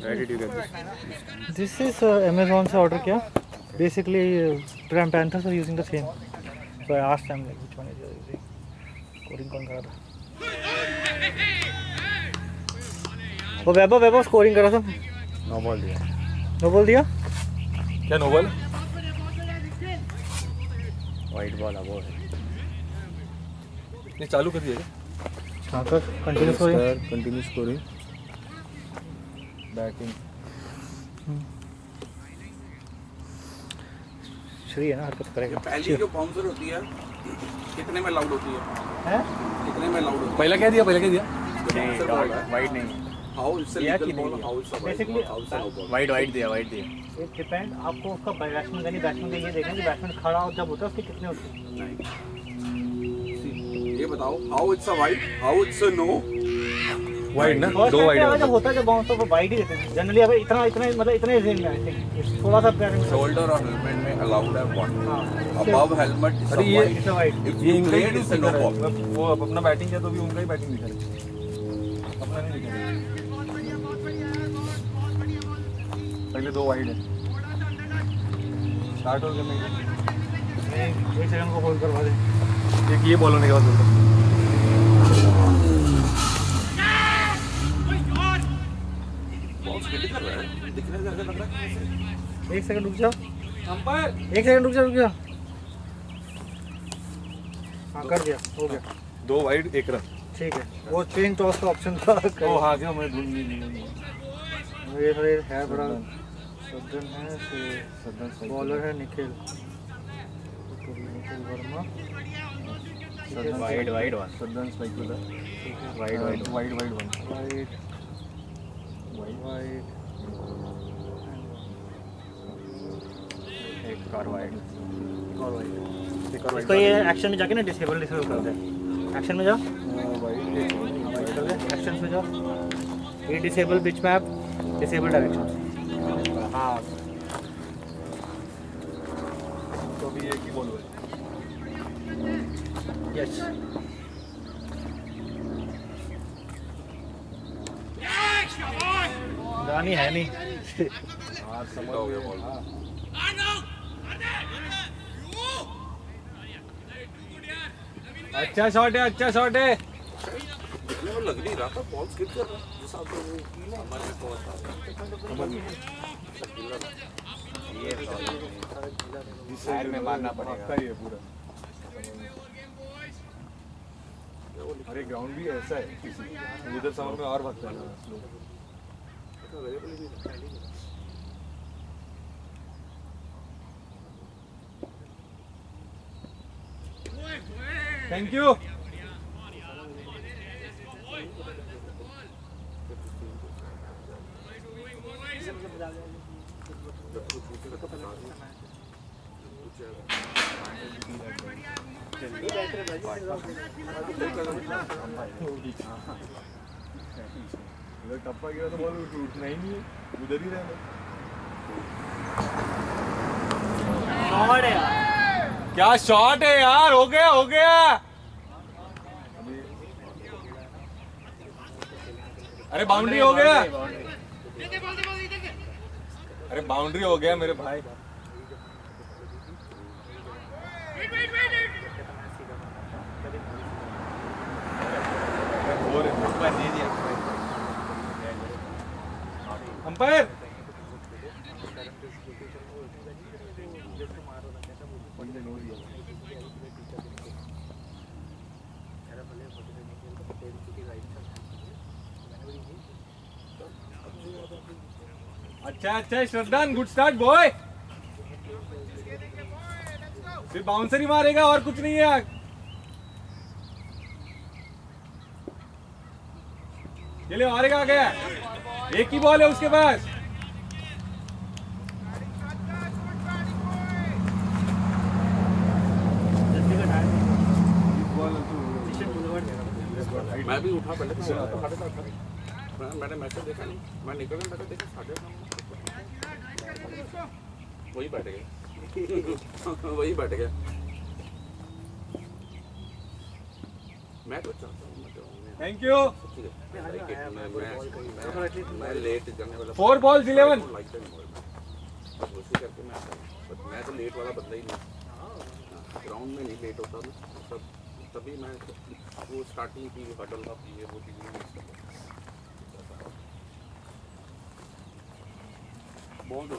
Where did you get this? This is uh, Amazon order kiya. Basically, uh, Panthers are using the same. So I asked them like which one is using. Scoring कौन कर रहा? वो Vaibhav Vaibhav scoring कर रहा था. No ball दिया. No बोल दिया? क्या नोबल White ball above है. ये चालू कर दिया हाँ कर continue scoring. Star continue scoring. Batting. श्री है ना हरकत करेगा. पहली जो बाउंसर होती है कितने में लाउड होती है हैं? कितने में लाउड होती पहला क्या दिया पहला क्या दिया है नहीं वाइड वाइड नहीं. हाउ इट्स दिया लीगल कि नहीं बॉल दिया? हाउ इट्स अ वाइड दिया white इट डिपेंड आपको उसका बैट्समैन यानी बैट्समैन का ये देखना कि बैट्समैन खड़ा हो जब होता है उसके कितने होते हैं. ये बताओ how it's a wide how it's a no wide ना दो वाइड होता है जब बाउंस तो वाइड ही देते हैं। जनरली अब इतना इतना मतलब इतने रेंज में आई थिंक थोड़ा सा प्यार में शोल्डर और हेलमेट में अलाउड है वन हाँ। अबव हेलमेट इज़ अरे ये- वाइड वाइड इफ़ ये प्लेड इज़ नो बॉल वो अब अपना बैटिंग किया तो भी उनका ही बैटिंग दिखा रहे अपना नहीं दिखा रहे पहले दो वाइड है। स्टार्ट हो गया मैं एक सेकंड को होल्ड करवा दे। एक ये बॉल होने के बाद एक सेकंड रुक जाओ। एक सेकंड रुक जाओ रुक जाओ। हाँ कर दिया हो गया। दो वाइड एक रन। ठीक है वो चेंज टॉस का ऑप्शन था। ओ हाँ क्या मैं ढूंढ नहीं ये थोड़े है बड़ा। सज्जन है सदन बॉलर है Nikhil. Nikhil Verma. White white one. Sadan. Strike बोला White white. Wide wide one white white एक और वाइट इसको ये एक्शन में जाके ना डिसेबल डिसेबल कर दे। एक्शन में जाओ। एक्शन में जाओ। ये डिसेबल बिच मैप डिसेबल डायरेक्शन हाँ। तो अभी एक ही बॉल यस रानी है नहीं। अच्छा शॉट है अच्छा शॉट। है दिखने में लग नहीं रहा था बॉल स्किड कर रहा है जिस हिसाब से वो की ना हमारे को Side में मारना पड़ेगा. ही है अरे ग्राउंड भी ऐसा है में और भागता थैंक यू टप्पा तो नहीं है उधर ही रहना क्या शॉट है यार? हो गया हो गया। अरे बाउंड्री हो गया। अरे बाउंड्री हो गया मेरे भाई। अंपायर अच्छा अच्छा श्रद्धान गुड स्टार्ट बॉय सिर्फ़ बाउंसर ही मारेगा, और कुछ नहीं है चलिए मारेगा आ गया एक ही बॉल है उसके पास। मैं भी उठा पहले तो मैं मैंने मैसेज देखा नहीं। मैं निकल मैंने देखा साढ़े वही बैठ गया। वही बैठ गया। मैं तो चाहता thank you four balls eleven मैं तो लेट वाला ही नहीं ग्राउंड में नहीं लेट होता तब तभी मैं वो स्टार्टिंग की ये वो चीज़ें करता बहुत हो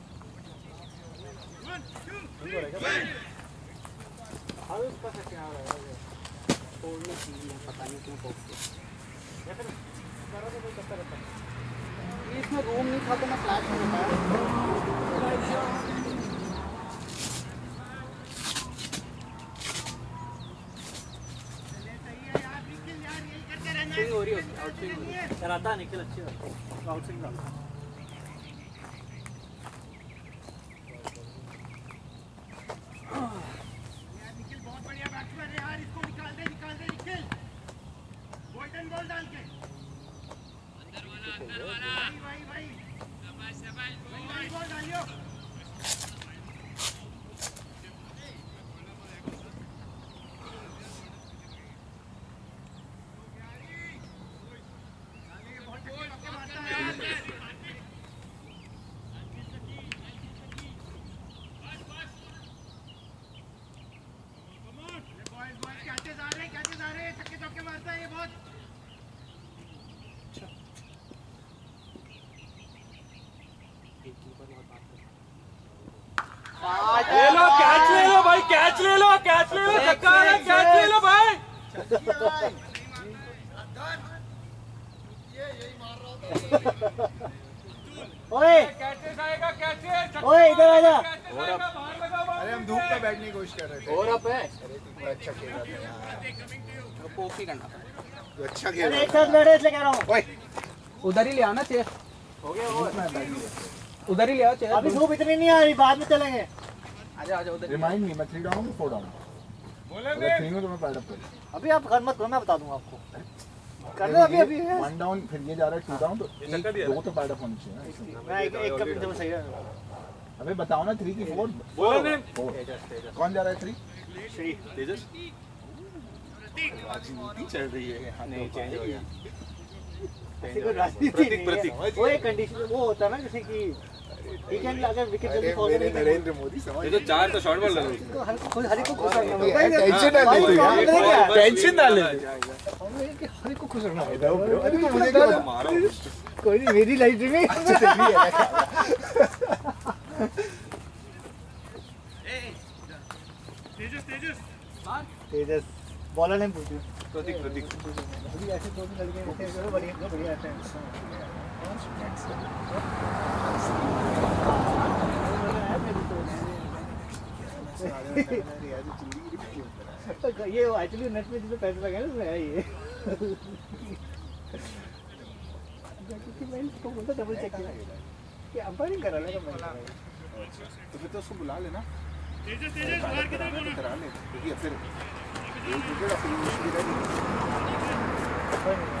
तो हो हो है कराता निखिल अच्छी बात आउट स्विंग डालता बहुत बढ़िया बैट्समैन है यार इसको निकाल दे निकाल दे निखिल गोल्डन बॉल डाल के अंदर वाला अंदर वाला भाई भाई शाबाश शाबाश गोल्डन बॉल डालियो बॉयज़ बॉयज़ कैचेस आ रहे हैं कैचेस आ रहे हैं छक्के चौके मारता है ये बहुत ले लो कैच ले लो भाई कैच ले लो कैच ले लो छक्का आ रहा है कैच ले लो भाई ओए। ओए इधर आ जा। अरे हम धूप में बैठने की कोशिश कर रहे थे। और अप है? अच्छा खेल रहा था। यार पोकी करना तू अच्छा खेल अरे रहा एक साथ बैठे इसलिए कह रहा हूँ। ओए। उधर ही ले आना चेयर। बैठ गया उधर ही ले आओ चेयर। अभी धूप इतनी नहीं आ रही बाद में चलेंगे। आजा आजा उधर रिमाइंड मी मैं थ्री डाउन हूँ फोर डाउन बोले थ्री में तो मैं पैड अप कर अभी आप घर मत करो मैं बता दूँगा आपको। कर लो अभी अभी वन डाउन फिर ये जा रहा है टू डाउन तो एक दो तो पैड अप होनी चाहिए ना मैं एक एक कप में सही है। अबे बताओ ना थ्री की फोर बोले ने कौन जा रहा है थ्री श्री तेजस? राजनीति चल रही है यहाँ नहीं चेंज हो गया। राजनीति नहीं वो एक कंडीशन वो होता है ना जैसे कि ठीक है अगर विकेट जल्दी अरे फॉलो मेरे नहीं करें नरेंद्र मोदी समझ तो चार तो शॉट बॉल लगा। तो हर को को खुश रखना टेंशन ना ले हर को खुश रखना इधर तो मुझे क्या मारो। कोई नहीं मेरी लाइफ में तेजस तेजस। तेजस बॉलर ने पूछी। प्रतीक प्रतीक। अभी ऐसे दो लड़के बढ़िया बढ़िया ऐसे ये एक्चुअली नेट में जिसमें पैसे लगे ना उसमें है ये क्योंकि मैं इसको बोलता डबल चेक किया कि अंपायरिंग कर है मैं तो फिर तो उसको बुला लेना तेजस तेजस बाहर की तरफ़ करा ले क्योंकि फिर एक विकेट फिर मुश्किल है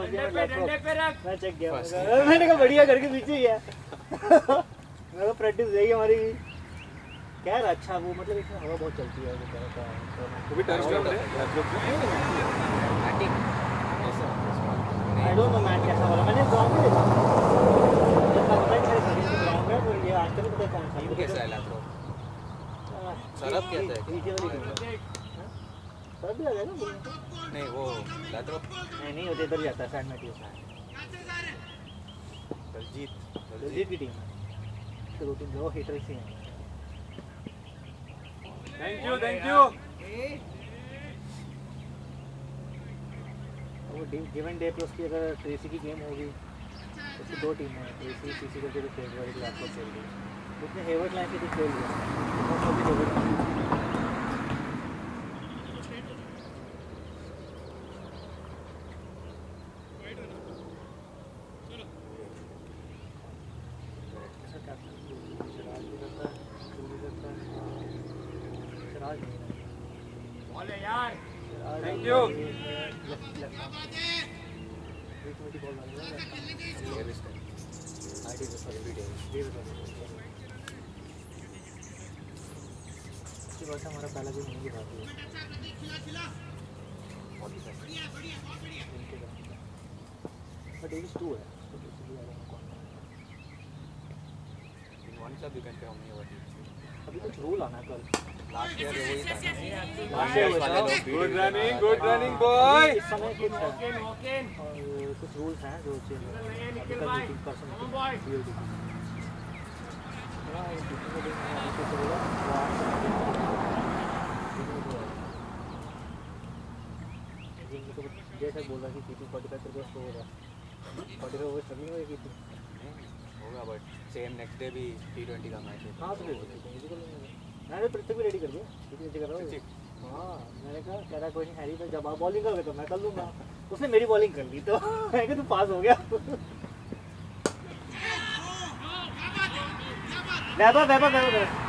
मैंने कहा- मैंने कहा बढ़िया करके पीछे ही है। मैं कहा प्रैक्टिस रही हमारी। भी कह रहा अच्छा वो मतलब इसमें हवा बहुत चलती है वो कह रहा था वो भी टर्फ ग्राउंड है? आई डोंट नो मैच कैसा वाला। मैंने ग्राउंड में देखा तो ये आज तक पता कौन सा कैसा है सरब ये- कैसा है? टीम भी आ जाएगा। नहीं वो नहीं नहीं होते इधर जाता है सैंड मैटियो से दलजीत दिल्ली की टीम है। तो दो दो हिटर्स ही हैं। थैंक यू थैंक यू वो गिवन डे प्लस की अगर ट्रेसी की गेम होगी उसकी दो टीमें हैं ट्रेसी सीसी करके भी खेल रहा है लैपटॉप खेल रही है। उसने हेवर्ट लाइन से भी खेल लिया बोले यार Thank you. इसकी वजह से हमारा पहला गेम नहीं गिरा बट डेविस टू है अभी कुछ रूल आना है कल। लास्ट ईयर वही था लास्ट ईयर वाले good running good running boy इस समय कुछ रूल्स हैं जो चेंज रहे अभी तक मीटिंग पर्सन की हाँ है तो है। तो जैसा बोल रहा कि फोर्टी फाइव करके उसको होगा फोर्टी स्ट्रगलिंग होगी बट सेम नेक्स्ट डे भी टी ट्वेंटी का मैच है। हाँ तो मैंने पृथ्वी भी रेडी कर दिया कितनी अच्छी कर रहा ठीक। हूँ हाँ मैंने कहा कह रहा कोई नहीं हैरी जब आप बॉलिंग करोगे तो मैं कर लूँगा उसने मेरी बॉलिंग कर ली तो मैं कहा तू पास हो गया वैभव वैभव वैभव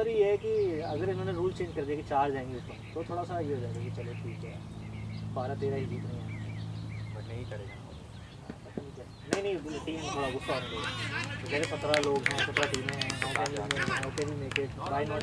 मगर ही है कि अगर इन्होंने रूल चेंज कर दिया कि चार जाएँगे ऊपर तो थोड़ा सा ये हो जाएगा कि चलो ठीक है। बारह तेरह ही जीत रहे हैं। बट नहीं करेगा। नहीं नहीं टीम थोड़ा गुस्सा हो गया मेरे पंद्रह लोग हैं सत्रह टीमें हैं how can you make it why not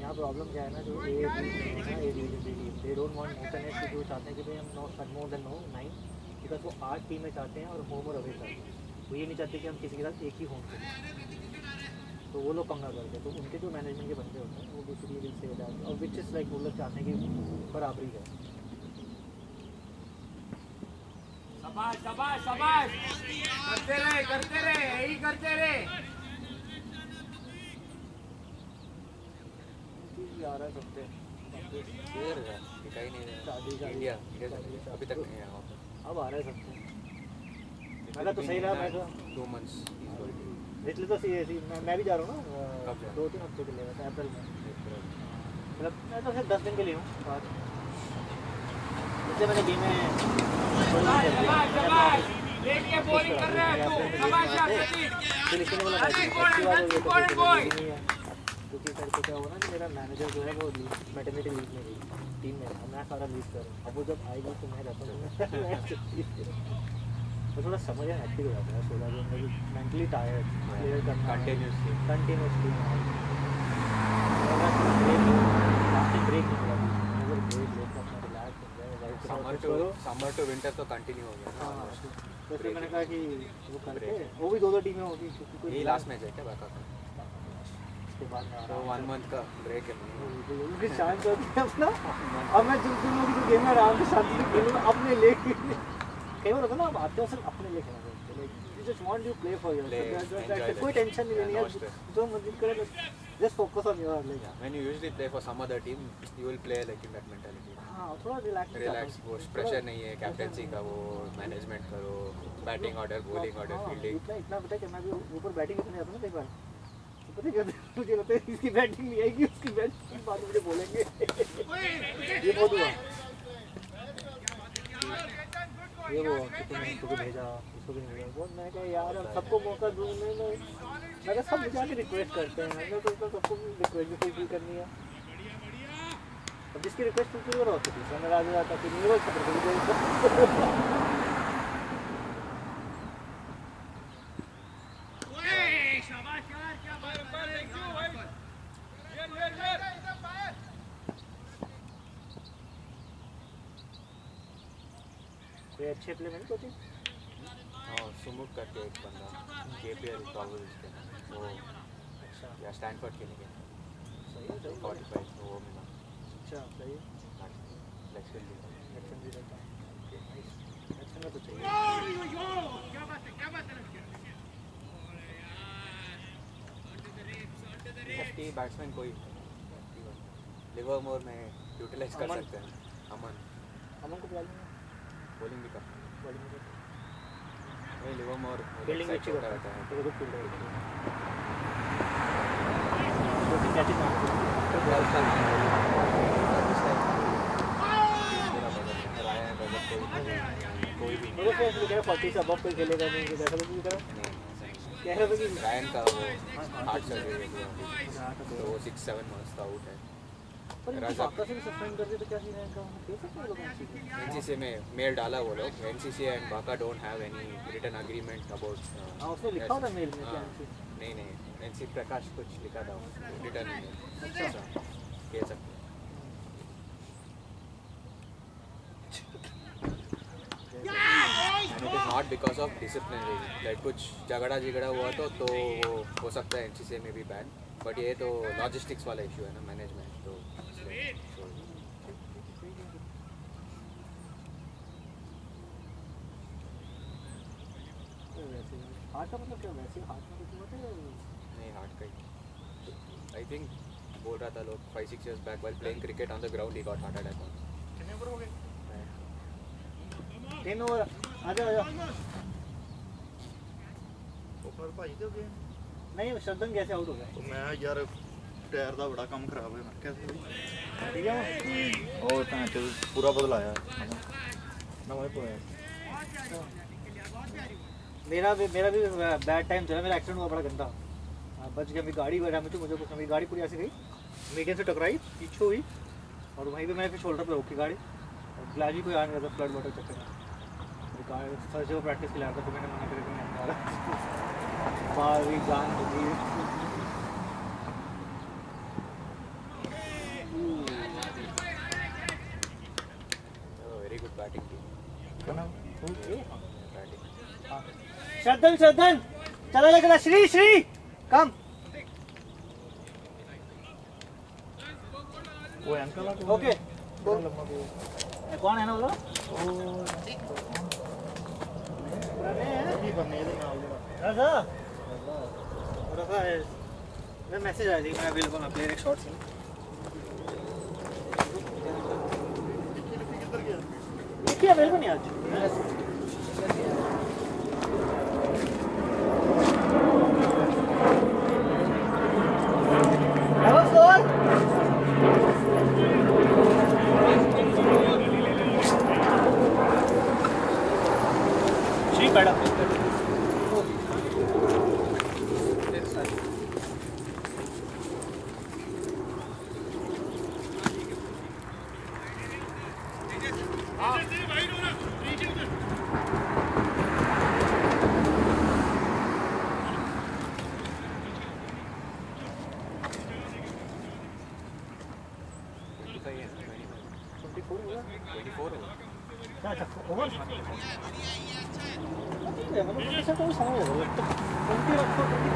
यहाँ प्रॉब्लम क्या है ना, जो ए ना a team they don't want than eight जो चाहते हैं कि भाई हम not more than no nine because वो आठ टीमें चाहते हैं और होम और अवे चाहते हैं। वो ये नहीं चाहते कि हम किसी के साथ एक ही होम खेलें। तो वो लोग पंगा करते हैं। तो उनके जो मैनेजमेंट के बंदे होते हैं, वो बेसिकली विल से दैट और विच इज़ लाइक वो लोग चाहते हैं कि बराबरी है शाबाश शाबाश शाबाश। करते रहे करते रहे, यही करते रहे। चीज़ भी आ है है दिखाई नहीं दे इंडिया अभी तक नहीं आया अब आ रहा है सबसे तो सही रहा मैं तो टू मंथ्स इसलिए तो सी सी मैं मैं भी जा रहा हूँ ना अ, रहे दो तीन हफ़्ते के लिए वैसे अप्रैल में मतलब मैं तो सिर्फ़ दस दिन के लिए हूँ इसलिए मैंने बी में के बॉलिंग कर रहे हैं तू अच्छी बात that's हो तो है सर को क्या हुआ ना मेरा मैनेजर जो है वो मैटरनिटी लीव में गई टीम में अब मैं सारा लीव कर अब वो जब आएगी तो मैं रहता हूँ। तो थोड़ा समझ में एक्टिव हो जाता है। सोलह दिन में मेंटली टायर्ड क्लियर करना। कंटिन्यूसली कंटिन्यूसली ब्रेक नहीं मिला अगर ब्रेक लेकर अपना रिलैक्स हो जाए summer to summer to winter तो कंटिन्यू हो गया हाँ तो फिर मैंने कहा कि वो करके वो भी दो दो टीमें होगी क्योंकि कोई लास्ट मैच है क्या बाका का उसके बाद तो वन मंथ का ब्रेक है से- शांत कर दिया अपना। अब मैं जिन जिन लोगों की गेम में आराम से शांति से खेलूँ अपने लिए कई बार होता ना आप आते हो सिर्फ़ अपने लिए खेलना you just want to play for yourself कोई टेंशन नहीं लेनी है जो मर्ज़ी करे just focus on your like when you usually play for some other team you will play like in that mentality. हाँ थोड़ा रिलैक्स रिलैक्स वो प्रेशर नहीं है कैप्टनसी का वो मैनेजमेंट करो batting order bowling order fielding इतना पता है कि मैं भी ऊपर बैटिंग करने जाता हूँ कई बार। पता क्या मुझे लगता है इसकी बैटिंग नहीं आएगी उसकी बैटिंग बाद में मुझे बोलेंगे ये बहुत हुआ ये वो कि इसको भेजा इसको भी भेजा बहुत मैंने कहा यार अब सबको मौका दूँ मैं मैं कहा सब मुझे आके रिक्वेस्ट करते हैं मैंने तो सबको रिक्वेस्ट भी फुलफिल करनी है अब जिसकी रिक्वेस्ट फुलफिल करो तो दूसरा मेरा आ जाता फिर मेरे को खबर कर ओए शाबाश यार क्या बात है कोई अच्छे प्ले में कोचिंग और सुमुख करके एक बंदा केपीएल टॉवल उसके वो अच्छा। या स्टैनफोर्ड के लिए सही है सही फोर्टी फाइव वो मिला। अच्छा सही है। लेग्स फिल्ड एक्शन भी रहता है। एक्शन में तो चाहिए। है है लेफ्टी बैट्समैन कोई लिवर मोर में यूटिलाइज कर सकते हैं। अमन। अमन को बुला लेंगे। बॉलिंग भी कर बॉलिंग में वही लिवर मोर फील्डिंग अच्छी करता है। है तो गुड फील्डर है। तो भी कैचिंग मार कोई भी मेरे को ऐसे कह फोर्टी से अबव कोई खेलेगा नहीं कि ऐसा कुछ भी करो कह रहे थे कि रायन का वो हार्ट सर्जरी हुआ तो वो सिक्स सेवन मंथ्स का आउट है। बाका से तो है हैं ही? एनसीसी में मेल डाला वो लोग। NCC and Baka don't have any written agreement about उसने लिखा होता मेल में क्या नहीं नहीं एनसी प्रकाश कुछ लिखा था रिटर्न अच्छा। कह सकते is not because of disciplinary कुछ झगड़ा झगड़ा हुआ तो तो वो हो सकता है एनसीसी में भी बैन बट ये तो लॉजिस्टिक्स वाला इशू है ना मैनेजमेंट हार्ट का मतलब नहीं हार्ट बोल रहा था लोग five six years back while playing cricket on the ground he got heart attack कितने ओवर हो गए? टेन ओवर आ जाओ आ जाओ। ओपनर भाई तो नहीं शब्दन कैसे आउट हो गया तो मैं यार ਟਾਇਰ ਦਾ ਬੜਾ ਕੰਮ ਖਰਾਬ ਹੋਇਆ ਮੈਂ ਕਿਹਾ ठीक है वो? ਉਹ ਤਾਂ ਚ ਪੂਰਾ ਬਦਲਾਇਆ ਮੈਂ ਵਹੀਂ ਪਾਇਆ मेरा भी मेरा भी बैड टाइम चला मेरा एक्सीडेंट हुआ बड़ा गंदा हाँ, बच गया मेरी गाड़ी बैठा मुझे मुझे कुछ मेरी गाड़ी पूरी ऐसे गई मीडियम से टकराई पीछे हुई और वहीं पे मैंने फिर शोल्डर पे रोकी गाड़ी और ग्लास भी कोई आ नहीं रहा था फ्लड वाटर चक्कर में वो गाड़ी सर से वो प्रैक्टिस के लिए आया था तो मैंने मना कर मैं नहीं आ रहा बाहर भी जान लगी बैटिंग टीम श्रद्धन श्रद्धन चला लगना श्री श्री! कम। वो अंकल ओके। कौन है ना वो? मैसेज आ जाएगी मैं अवेलेबल आप एक शॉट से ये क्या अवेलेबल नहीं आज Level score. Shri madam twenty five है ट्वेंटी ट्वेंटी फोर हुआ ट्वेंटी फोर हो क्या अच्छा ओवर ठीक है मतलब कैसे कोई समझ आ रहा है तो ट्वेंटी रखो ट्वेंटी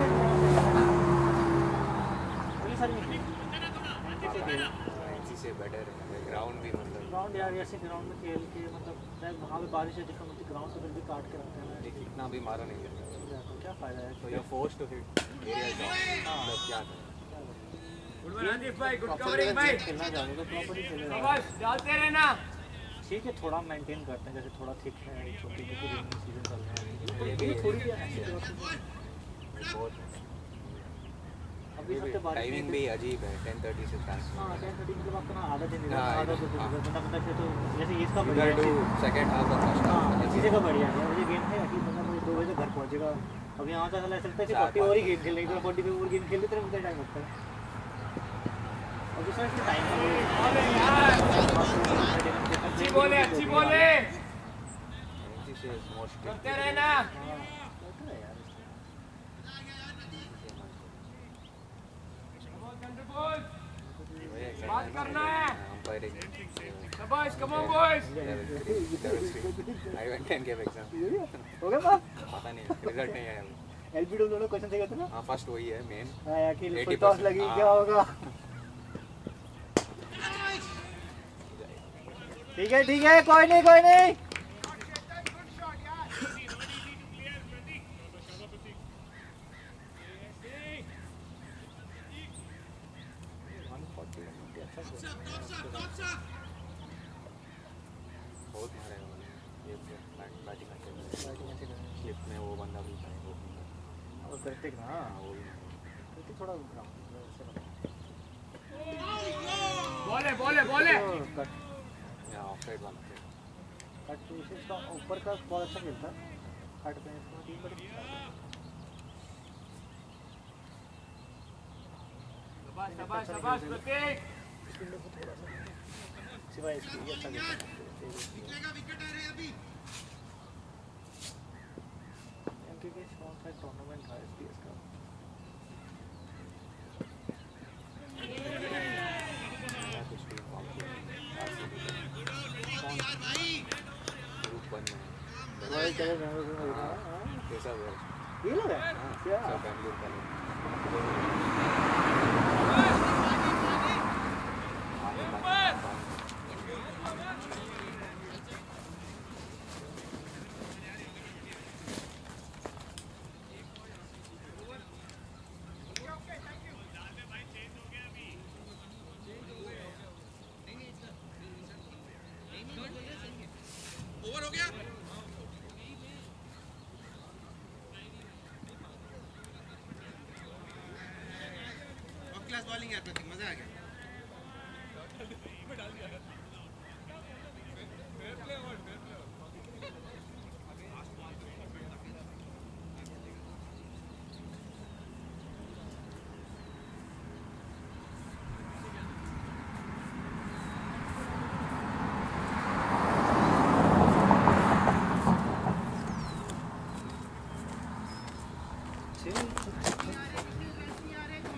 अगली सारी एनसी से बेटर है ग्राउंड भी मतलब ग्राउंड यार ऐसे ग्राउंड में खेल के मतलब शायद वहाँ पे बारिश है जिसका मतलब ग्राउंड पे फिर भी काट के रखते हैं एक इतना भी मारा नहीं जाता तो क्या फ़ायदा है तो you force to hit area मतलब क्या करें गुड रणदीप भाई गुड कवरिंग भाई। खेलना चाहोगे प्रॉपर ही खेलेगा शाबाश डालते रहना ठीक है थोड़ा मेंटेन करते हैं जैसे थोड़ा थिक है छोटी रेनिंग सीज़न चल रहा है। ये थोड़ी अभी सबसे बारिश टाइमिंग भी अजीब है टेन थर्टी से हाँ स्टार्ट टेन थर्टी मतलब आपका ना आदत ही नहीं हाँ, आदत हाँ। है बंदा बंदा तो जैसे इसका बढ़िया है। सेकंड हाफ़ ऑफ़ फ़र्स्ट हाँ हाफ़ इसी जगह बढ़िया है मुझे गेम है कि मतलब मुझे दो बजे घर पहुंचेगा। अब यहाँ का ऐसा लगता है कि चार, फोर्टी ओवर ही गेम खेलने की फोर्टी पे ओवर गेम खेलते तरह टाइम लगता है और दूसरा इसमें टाइम अच्छी बोले अच्छी बोले। करते रहना। बात करना है। अंपायरिंग शाबाश come on boys I went and give exam हो गया पता नहीं रिज़ल्ट नहीं आया। एलबीडब्ल्यू दोनों क्वेश्चन सही करते ना? हाँ फ़र्स्ट वही है मेन हाँ यार कि फुल टॉस लगी क्या हाँ। होगा? ठीक है ठीक है कोई नहीं कोई नहीं। हैं कृतिक ना हाँ वो कृतिक थोड़ा बोले बोले। बोले ऑफ़ साइड वाला थे कट तो इसे इसका ऊपर का बहुत अच्छा खेलता कट पे इसका टीम बड़ी शाबाश शाबाश शाबाश प्रतीक सिवाय इसकी ये अच्छा खेलता निकलेगा विकेट आ रहे हैं अभी। एमके के कौन सा टूर्नामेंट था एसपीएस का यहाँ कुछ टीम फॉर्म की यार भाई ग्रुप वन में वही चले जाओगे कैसा हुआ ये लगा हाँ क्या सब बैंगलोर का लोग आने का ओवर हो गया टॉप क्लास बॉलिंग है प्रतीक मज़ा आ गया।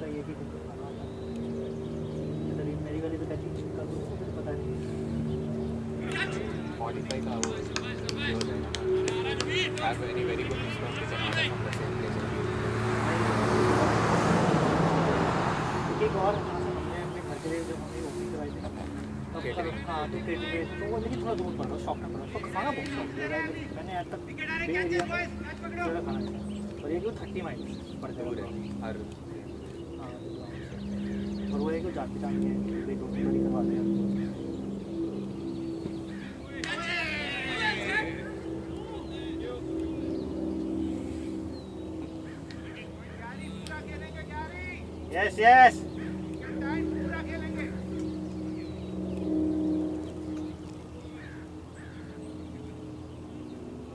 मतलब का होता मेरी मेरी वाली तो कहती है कर पता नहीं। मॉडिफाई का वो हो जाएगा। Have any very good discount is the same place एक और Catering. हाँ तो तो वो लेकिन थोड़ा दूर पड़ रहा शॉप में पड़। रहा खाना बहुत शौक मैंने आज तक विकेट आ रहे बे एरिया में थोड़ा खाना और ये जो थर्टी माइल पड़ दूर जाएगा है हर हाँ, काफ़ी Yes, yes.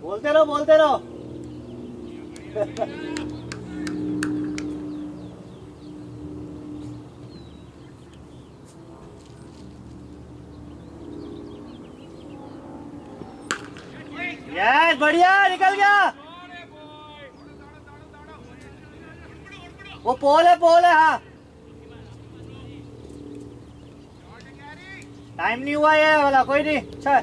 बोलते रहो बोलते रहो वो पोल है पोल है हाँ। टाइम नहीं हुआ ये वाला कोई नहीं अच्छा।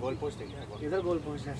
गोल पोस्ट है। इधर गोल पोस्ट है।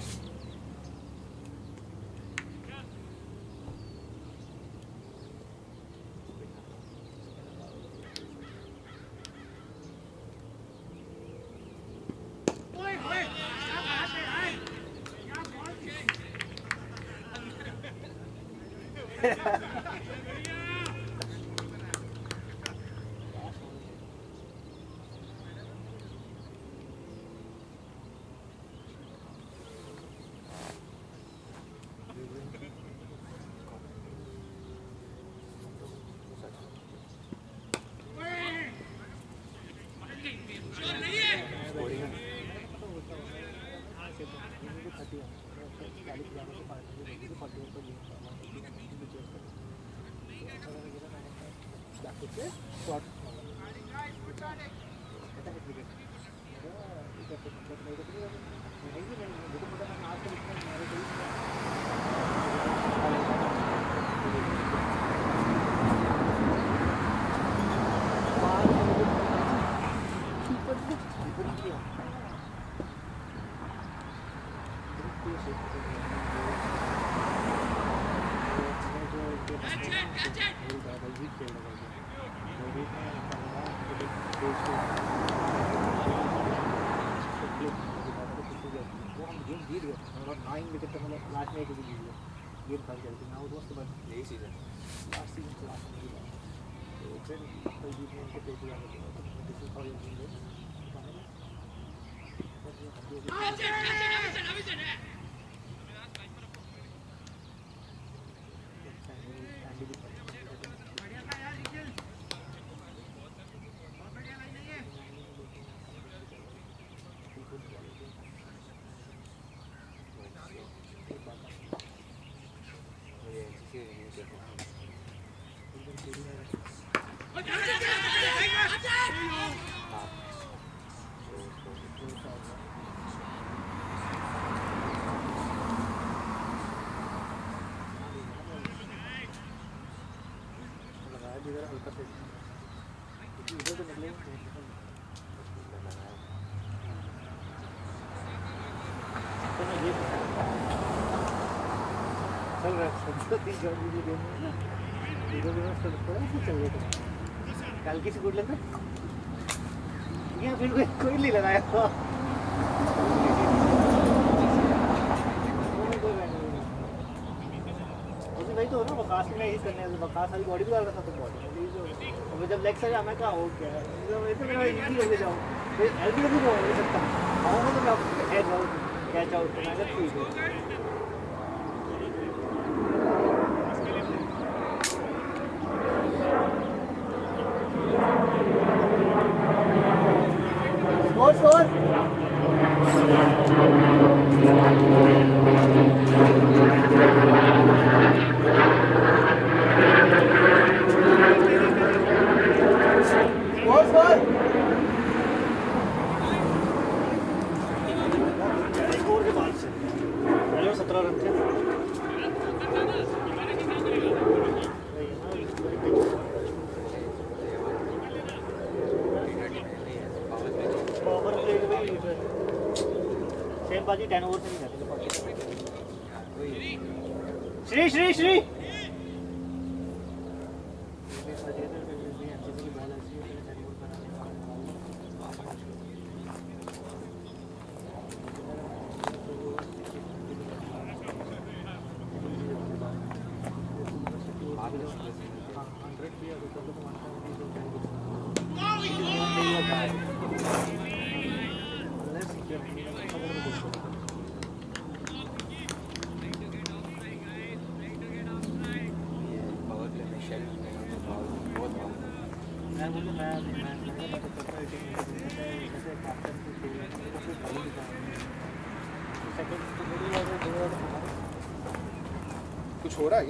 Gracias. कल किसी गुड लग रहा फिर कोई नहीं लगाया भाई तो ना, बकास में ही करने से बकास वाली बॉडी भी डाल रहा था तो बॉडी और जब लेग से मैं कहा तो तो हो गया ऐसे तो मैं इजी हो जाऊँ फिर एल भी हो सकता। हूँ और मैं तो कैच आउट कैच आउट ठीक है।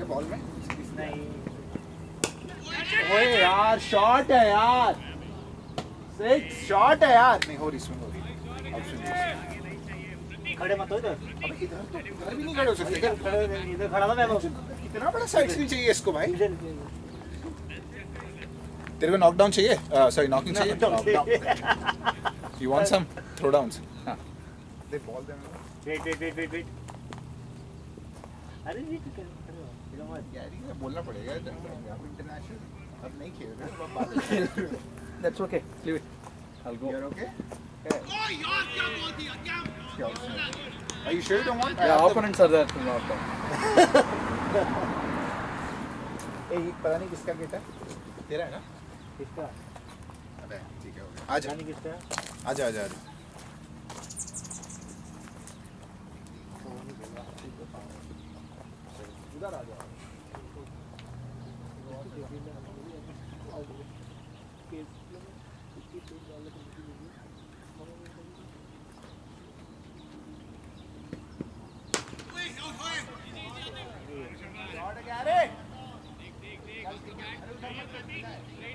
हो क्या बॉल में? नहीं। ओए यार शॉट है यार। सिक्स शॉट है यार। नहीं हो रही इसमें हो रही। ऑप्शन खड़े मत हो इधर। अबे इधर तो इधर भी नहीं खड़े हो सकते। इधर खड़े इधर खड़ा था मैं कितना बड़ा साइड स्क्रीन चाहिए इसको भाई? तेरे को नॉकडाउन चाहिए? सॉरी नॉकिंग चाहिए? You want some throw downs हाँ। दे बॉल दे wait wait wait wait wait अरे ये क्या इंटरनेशनल अब नहीं खेल रहे अब बाद में खेल रहे हो That's okay. Leave it. I'll go. You're okay? ओए यार क्या बोल दिया क्या Yeah. Are you sure you don't want? I Yeah, have the- opponents are there to knock down. ए, ये पता नहीं किसका किट है तेरा है ना किसका अबे ठीक है हो गया आजा जानी किसका है आजा आजा आजा उधर आ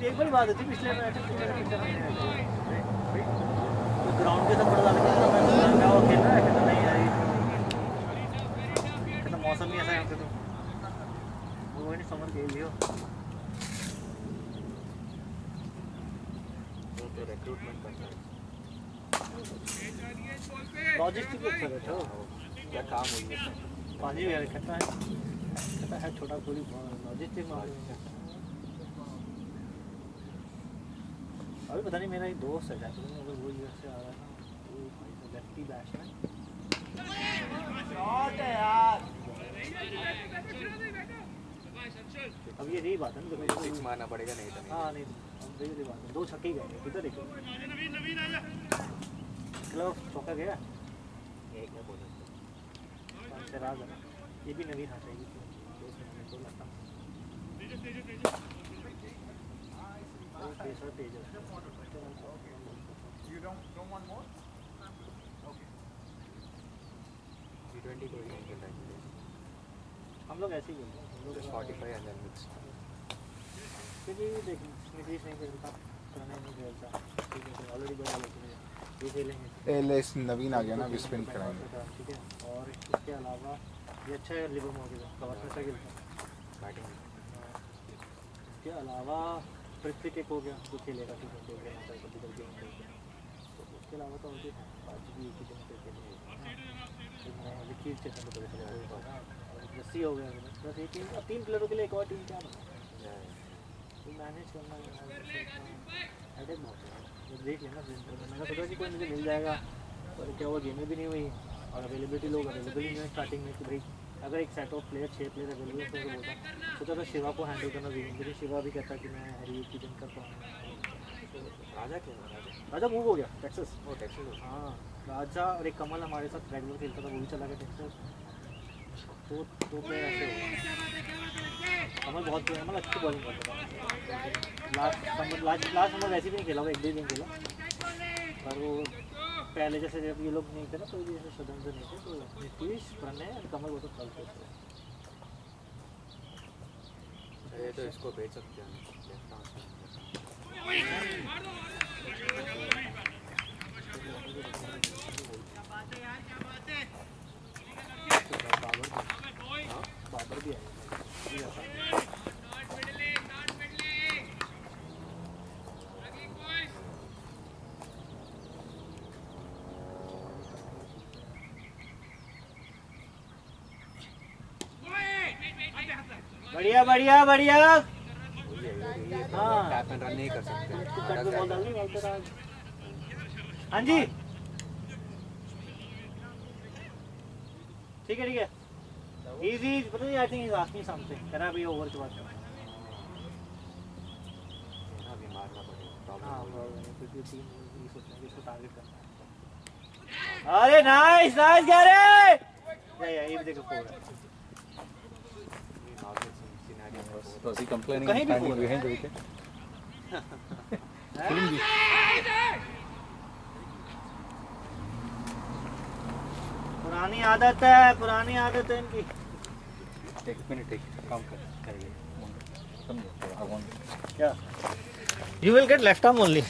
है एक बार बात होती पिछले ग्राउंड के सब पता लगा मैं वो खेल रहा है कहता नहीं यार कहता मौसम ही ऐसा है तो। वो नहीं समर खेल लियो तो रिक्रूटमेंट करता है। लॉजिस्टिक अच्छा बैठो क्या काम हुई है पानी भी कहता है। कहता है छोटा पूरी लॉजिस्टिक मामले अभी पता नहीं मेरा एक दोस्त है जैसे अगर वो यूएस से आ रहा है ना वो भाई लेफ्टी बैट्समैन अब ये रही बात है ना देखो सिक्स मारना पड़ेगा नहीं तो नहीं। हाँ नहीं अब रही बात है। दो छक्के ही गए किधर एक क्लब चौका गया। एक है बोल सकते पाँच से राज है ये भी नवीन हाथ दोस्त ने दो लगता You don't don't want more? T twenty को खेल हम लोग ऐसे ही हैं हम लोग just forty and then mix क्योंकि देख नीतीश नहीं खेलता प्रणय नहीं खेलता ठीक है ऑलरेडी दो वाले खेले ये खेलेंगे ए ले नवीन आ गया ना विस्पिन कराएँगे ठीक है और इसके अलावा ये अच्छा है लिवर मोगी का कवर में अच्छा खेलता है बैटिंग इसके अलावा पृथ्वी टेक हो गया जो खेलेगा ठीक है तो उसके अलावा तो भी एक ही। जस्सी हो गया बस एक तीन प्लेयरों के लिए एक और टीम क्या बना? तो मैनेज करना हेडेक बहुत है देख लेना में मैंने सोचा कि कोई मुझे मिल जाएगा, पर क्या हुआ गेमें भी नहीं हुई, और अवेलेबिलिटी लोग अवेलेबल ही नहीं है स्टार्टिंग में कि भाई अगर एक सेट ऑफ़ प्लेयर छः प्लेयर अवेलेबल तो मैं बोलता सोचा था शिवा को हैंडल करना भी लेकिन शिवा भी कहता कि मैं हरी की दिन कर पाऊँगा। राजा क्या राजा? राजा मूव हो गया टेक्सस वो टेक्सस हाँ राजा और एक कमल हमारे साथ रेगुलर खेलता था वो भी चला गया टेक्सस तो दो प्लेयर ऐसे हो कमल बहुत प्लेयर कमल अच्छी बॉलिंग करता था। Last number last last number वैसे भी नहीं खेला वो एक भी नहीं खेला। पर वो पहले जैसे जब ये लोग नहीं थे ना तो ये जैसे स्वतंत्र नहीं थे तो नीतीश प्रणय और कमल वो तो चलते थे। ये तो इसको भेज सकते हैं? बाबर भी हाँ बाबर भी आएगा बढ़िया बढ़िया बढ़िया। हाँ। कर हाँ जी। ठीक है ठीक है। इजी पता नहीं आई थिंक समथिंग कह रहा भैया ओवर के बाद ना अभी मारना पड़ेगा हाँ क्योंकि टीम ये सोच हैं कि इसको टारगेट करना है। अरे नाइस नाइस गैरे या या ये भी देखो फोर Was he complaining? कहीं भी standing बोल। behind the wicket? पुरानी आदत है पुरानी आदत है इनकी। एक मिनट एक काम कर करिए समझो थोड़ा, I want- क्या? You will get left arm only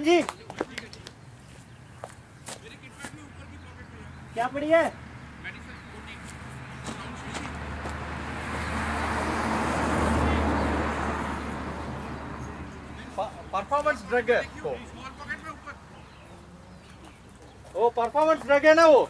हाँ जी। क्या पड़ी है? परफॉर्मेंस ड्रग है वो। वो परफॉर्मेंस ड्रग है ना वो?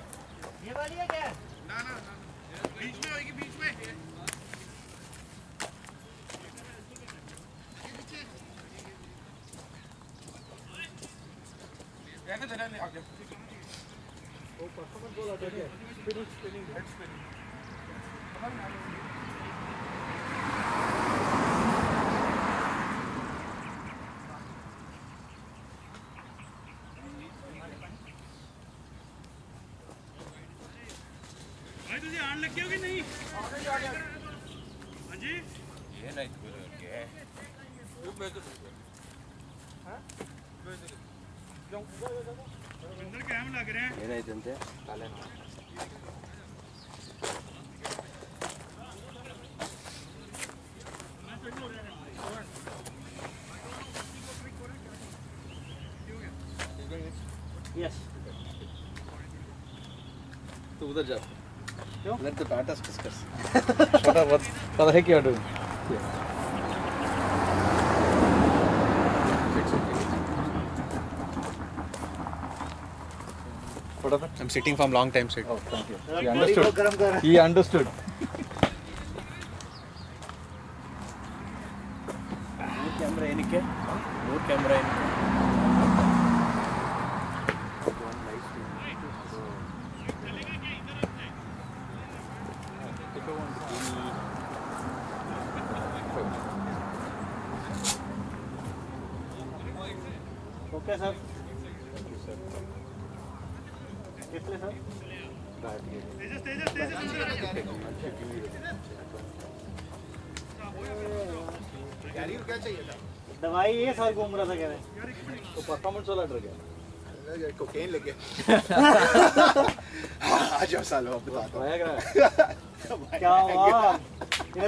यस तो उधर जा क्यों? Let the batters discuss. what, are, what, what the heck you are doing? What? I'm sitting from long time sit. Oh, thank you. He understood. He understood. दवाई ये सर घूम रहा था कह रहे तो परफॉर्मेंस वाला कोकेन लेके। आ जाओ सालो अब क्या हुआ? तो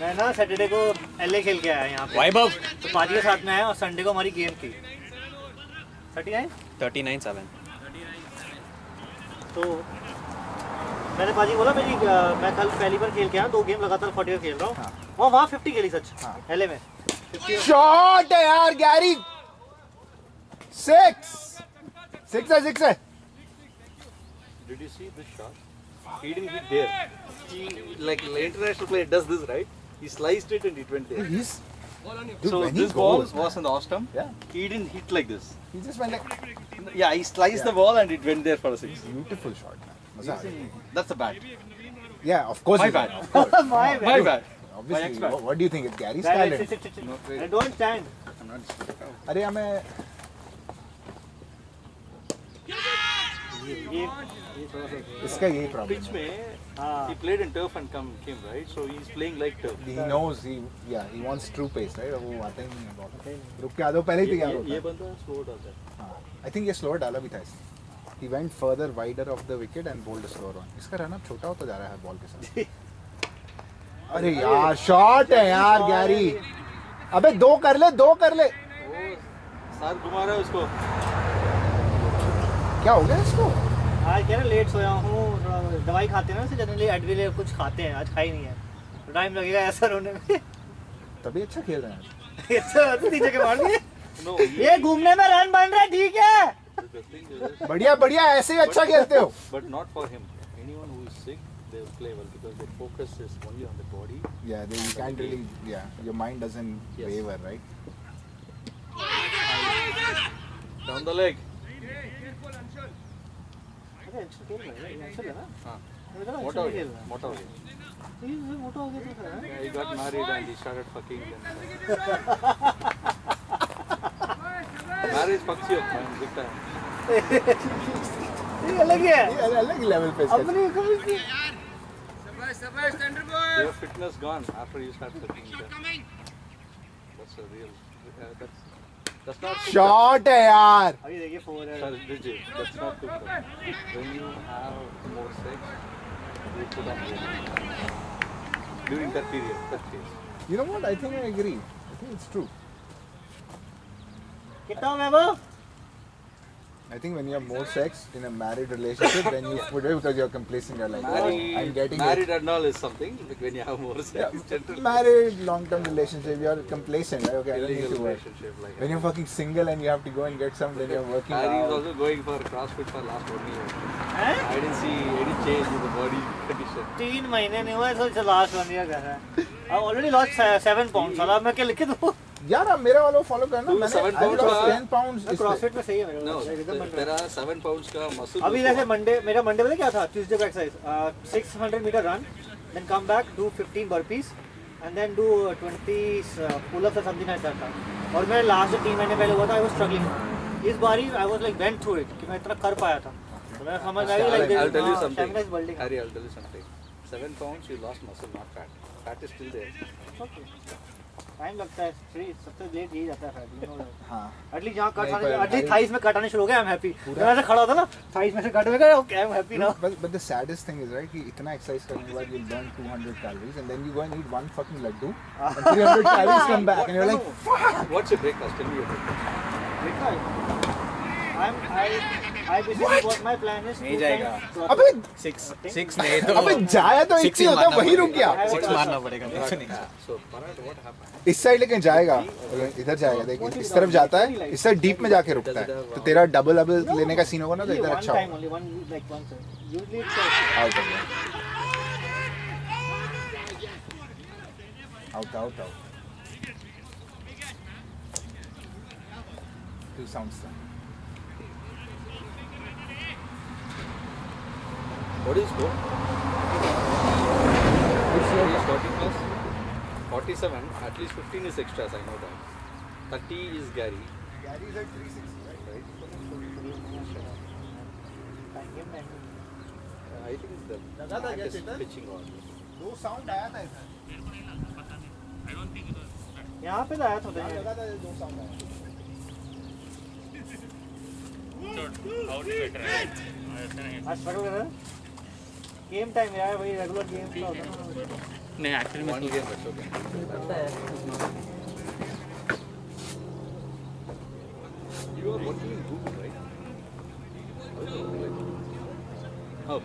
मैं ना सैटरडे को एलए खेल के आया यहाँ पे। वैभव तो पाजी के साथ में आया और संडे को हमारी गेम थी। Thirty nine thirty nine seven तो मैंने पाजी बोला मेरी मैं कल पहली बार खेल के आया दो गेम लगातार फोर्टी खेल रहा हूँ। हाँ। वहाँ वहाँ फिफ्टी खेली सच हाँ। पहले में। शॉट है यार गैरी सिक्स सिक्स है सिक्स है। Did you see this shot he didn't hit there like international player does this right he sliced it and it went there Dude, so this ball was in the off stump. Yeah. He didn't hit like this. He just went like. Yeah, he sliced yeah. the ball and it went there for a six. Beautiful shot, man. That's a bad. Yeah, of course. My bad. My bad. My bad. Obviously, my what, what do you think? It's Gary's that talent. Is, it, it, it, no, I don't stand. I'm not. Are you? ये ये ये थोड़ा सा इसका यही problem Pitch है. में, हाँ he played in turf and come came right, so he's playing like turf. He knows he yeah he wants true pace right वो आता ही नहीं है बॉल रुक के आ दो पहले ही तैयार होता है ये बंदा slow डालता है. हाँ आई थिंक ये स्लोअर डाला भी था इसने he went further wider of the wicket and bowled a slower one इसका रन अप छोटा होता जा रहा है बॉल के साथ अरे यार शॉट है यार गैरी अबे दो कर ले दो कर ले साथ घुमा रहा है उसको. क्या हो गया इसको? आज कह लेट सोया हूँ दवाई खाते ना जनरली एडविल कुछ खाते हैं आज खाई नहीं है। टाइम लगेगा ऐसा रोने में। तभी अच्छा खेल रहे हैं अच्छा, तो ये घूमने में रन बन रहा ठीक है। बढ़िया बढ़िया ऐसे ही अच्छा खेलते हो। But not for him anyone who sick they play well because their मोटा अच्छा हो गया. मोटा हो गया. है हो तो हाँ? He got married and he started fucking. Marriage fucks you up, man, big ये अलग है अलग लेवल पे अपनी कभी की Your fitness gone after you start fucking. That's a real. Uh, that's that's not. cooked up. Shot है यार अभी देखिए फोर है you put on weight. During that period, that phase. You know what? I think I agree. I think it's true. कितना हो वैभव I think when you have more sex in a married relationship, then you put it because you're complacent. You're like, oh, I'm Married, getting married it. and all is something. Like when you have more sex, Yeah, generally married, long-term relationship, you're complacent. Right? Okay, I don't need illegal to work. relationship. Like When you're fucking single and you have to go and get some, then you're working Harry is out. also going for CrossFit for last one year. हैं? I didn't see any change in the body condition. तीन महीने नहीं हुआ तो last one year कर रहा है अब ऑलरेडी लॉस्ट सेवन पाउंड साला मैं क्या लिख दूँ यार आप मेरा वाला फॉलो करना मैंने seven I pounds lost का- 10 pounds क्रॉसफिट में सही है मेरा। तेरा seven pounds का muscle. अभी जैसे मंडे मेरा मंडे पता क्या था ट्यूसडे का exercise six hundred metre run then come back do fifteen burpees and then do twenty pull up something that था और मेरे लास्ट तीन महीने पहले हुआ था आई वाज स्ट्रगलिंग इस बार ही I was like went through it कि मैं इतना कर पाया था तो मैं समझ like I'll tell you something. Is building Harry, I'll tell you something. Seven pounds, you lost muscle, not fat. Fat is still there. Time लगता है फ्री सबसे लेट यही जाता है यू नो हाँ एटलीस्ट जहाँ कट भाई- थाइस में कट आने शुरू हो गए आई एम हैप्पी मैं ऐसे खड़ा होता ना थाइस में से कट हो गए okay I am happy now But, but the saddest thing is, right, कि इतना exercise करने के बाद you burn 200 calories and then you go and eat one fucking laddu and 300 calories come back and you're like, What's your breakfast? Tell me your breakfast. I'm I I basically what my plan is नहीं two जाएगा। times. protein. अबे six six नहीं तो अबे जाया तो एक ही होता है वही रुक गया। सिक्स मारना पड़ेगा happened? इस साइड लेकिन जाएगा इधर जाएगा देख इस तरफ़ जाता है इस साइड डीप में जाके रुकता है। तो तेरा डबल डबल लेने का सीन होगा ना तो इधर अच्छा होगा। आउट हो गया out out out two sounds What is score? Which He is 40 plus. 47. At least 15 is extras, I know that. 30 is Gary. Gary's at 360 right time. Uh, I think the लगा था क्या is चेतन? pitching on. दो sound आया था इधर यहाँ पे लाया था हाँ, उधर लगा था दो साउंड आया आज स्ट्रगल कर रहा है गेम टाइम यार वही रेगुलर गेम का होता है नहीं actually One game, that's okay. You are working in Google, right? Oh.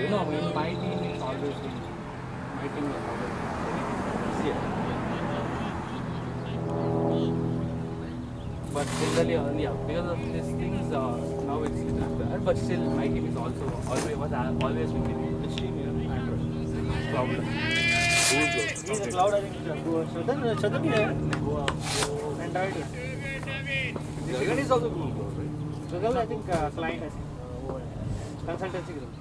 You know, in my team, it's always been. My team is always been. Yeah. But generally, uh, yeah, because of these things, uh, now it's it's bad. But still, my team is also always was always been winning. Which team you have? Android. Cloud. Who's He's a cloud, I think. Shadan, Shadan is Android. Gagan is also cool, bro, right? Google, I think, uh, client, I think. Uh, वो है, consultancy group.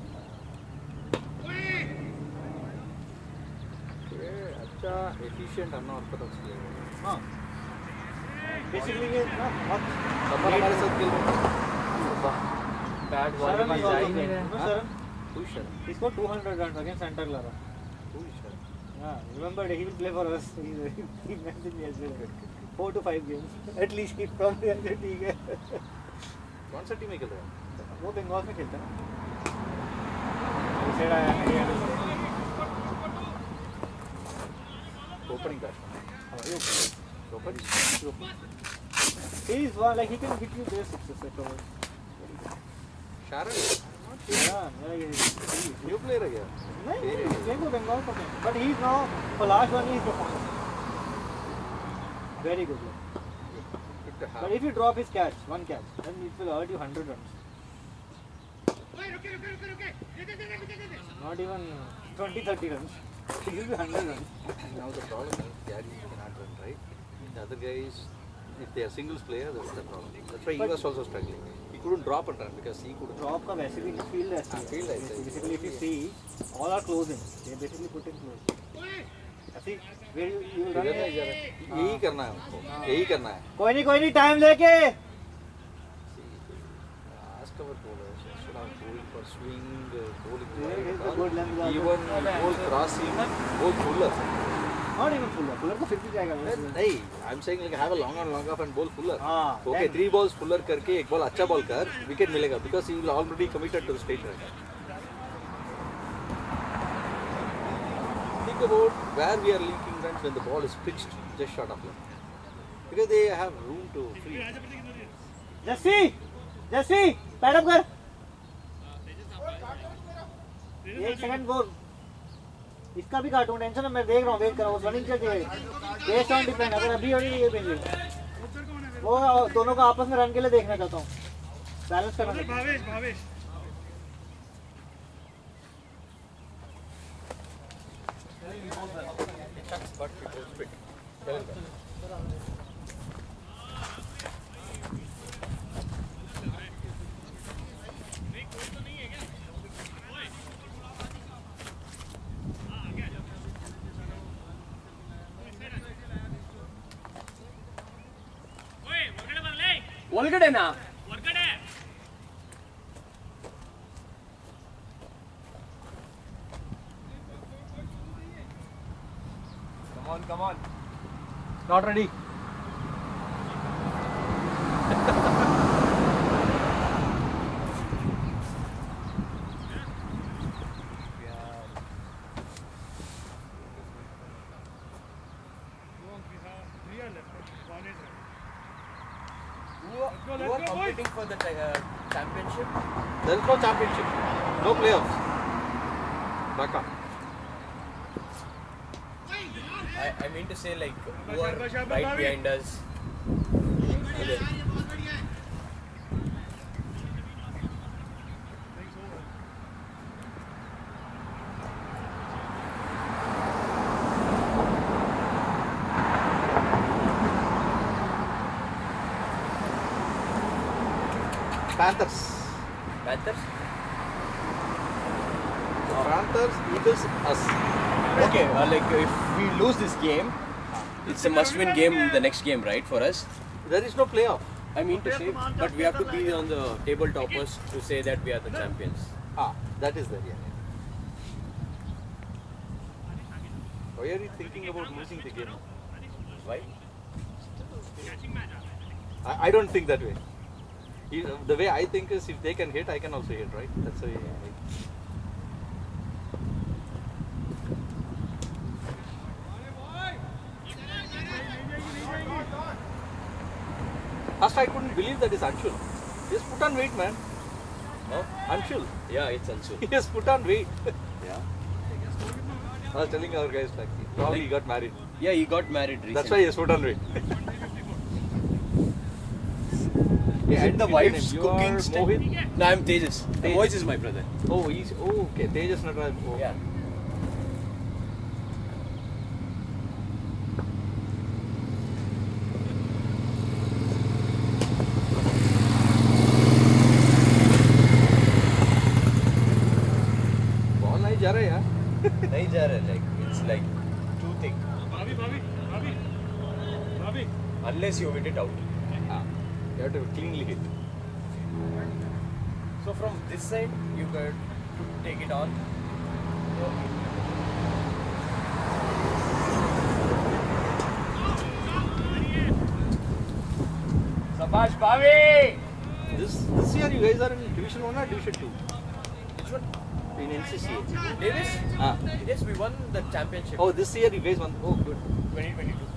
अच्छा efficient unorthodox player हाँ. Basically, ये ना बहुत सफर हमारे साथ खेल रहे bad के is पास जा ही नहीं. रहे. Is Sharan? He scored 200 runs against Santa Clara. Who is Sharan? Yeah, remember he will play for us. He, he mentioned me as well. Four to five games. At least keep from there. ठीक है. कौन सा team में खेल रहा है वो बंगाल में खेलता है. Said I am here. Opening batsman opening He is one like he can hit you there sixes at all. Player है क्या नहीं नहीं playing for Bengal for them. But he now for last one he performing. Very good. Have. But if you drop his catch, one catch, then it will hurt you 100 runs. Not even 20 30 runs. It will be 100 runs. Now the problem is Gary cannot run, right? The other guys, if they are singles player, that's the problem. That's why he was also struggling. Couldn't drop run because he couldn't. Drop का वैसे भी field ऐसी हाँ, है. field ऐसी है. Basically if you see all are closing. They basically put in close. है? यही करना है हमको यही करना है कोई नहीं कोई नहीं टाइम लेके our bowlers instead of going for swing, uh, bowling, even bowl crossing, bowl fuller. Not even fuller. Fuller तो फिर भी जाएगा. नहीं, I'm saying like have a long and long off and bowl fuller. हाँ. Okay, then- three balls fuller करके एक ball अच्छा ball कर, wicket मिलेगा because he will already committed to the straight run. Think about where we are leaking runs when the ball is pitched just short of left. Because they have room to free. Jassi Jassi pad up कर एक second बोल इसका भी काटूं tension है मैं देख रहा हूँ वेट कर रहा हूँ रनिंग चल रही बेस्ट ऑन डिपेंड अगर अभी और ये भेजिए वो दोनों को आपस में रन के लिए देखना चाहता हूँ। बैलेंस करना Not ready. Panthers. Panthers. Panthers, Eagles, us. Okay, uh, like if we lose this game, it's a must-win game. The next game, right, for us. There is no playoff. I mean to say, but we have to be on the table toppers to say that we are the champions. Ah, that is there, yeah. Why are you thinking about losing the game? Why? I, I don't think that way. The way I think is if they can hit, I can also hit, right? That's the way I First, I couldn't believe that is Anshul. Just put on weight, man. Oh, Anshul. Yeah, it's Anshul. He has put on weight. Yeah. I was telling our guys like probably he got married. Yeah, he got married recently. That's why he has put on weight. Yeah, and the wife's you cooking are still. Mohit? No, I'm Tejas. The Tej- voice is my brother. Oh, he's oh okay. Tejas Nataraj. Oh. Yeah. Ball नहीं जा रहा है यार नहीं जा रहा like it's like too thick. Unless you hit it out. this side, you to take it on. Sabash Bhavi! This this year you guys are in Division One or Division Two? Which one? In NCCA. Davis? Ah. Yes, we won the championship. Oh, this year you guys won. Oh, good. 2022. Good.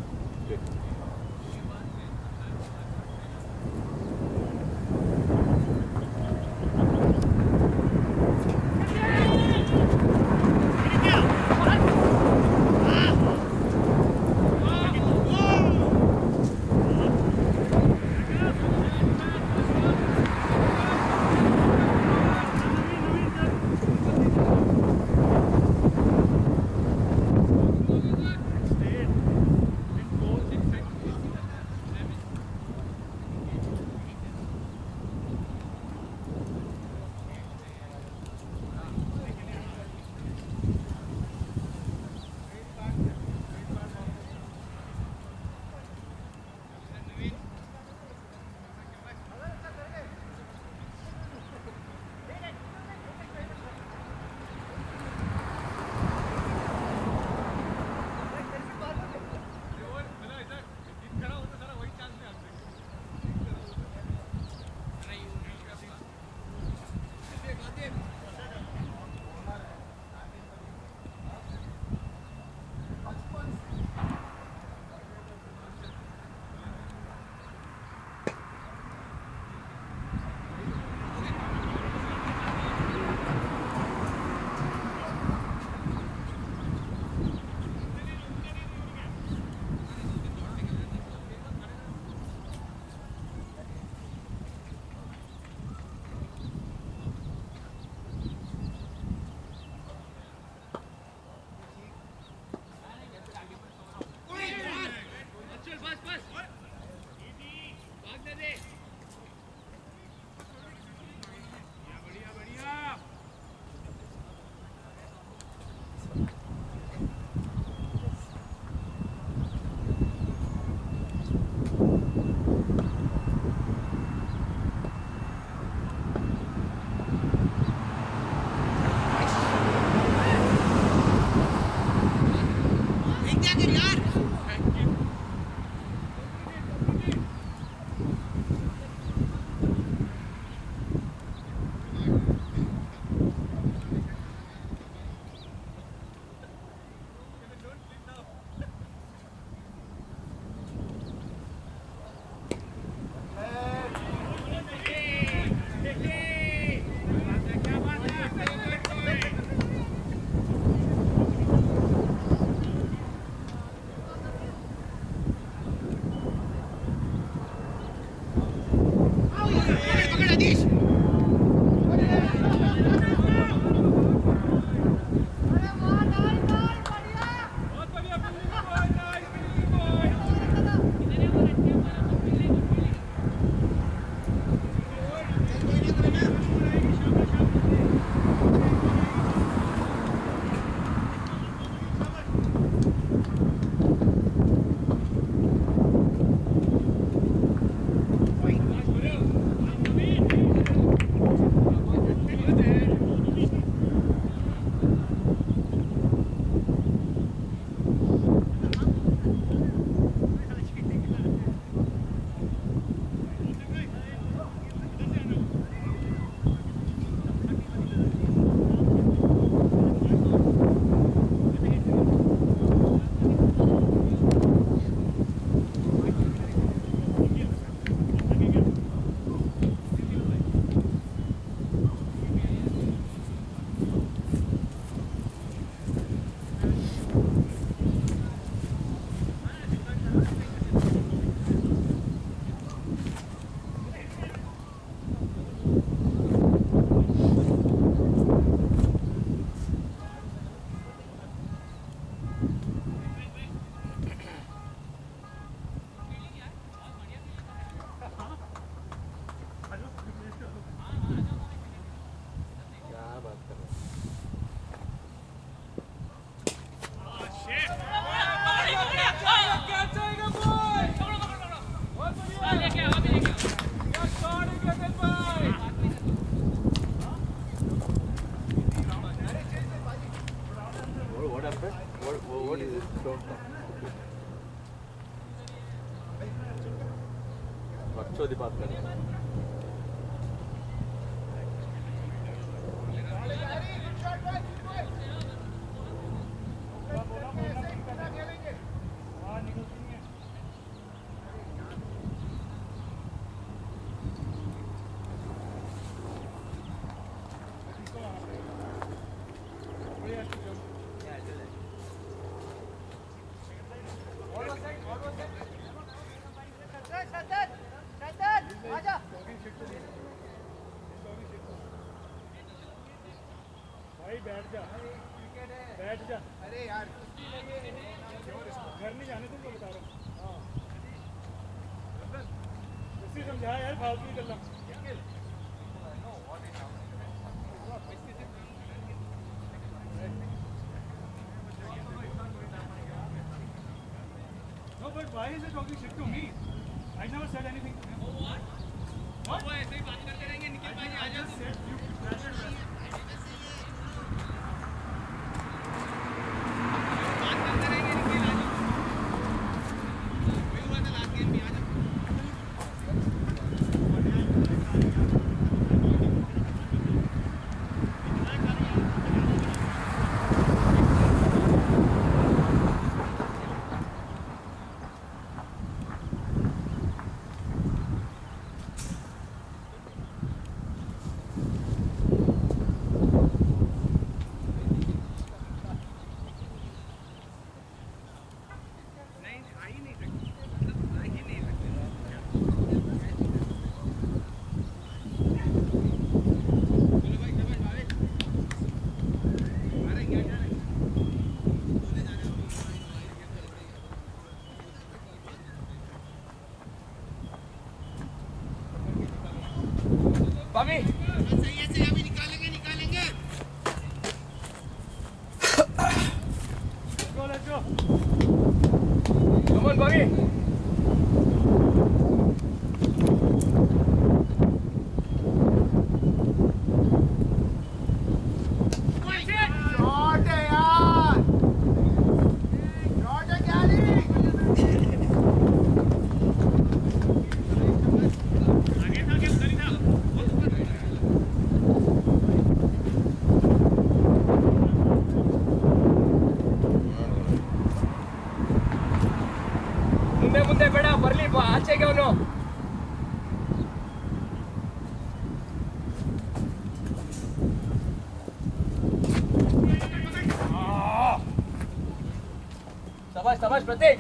समझ प्रतीक।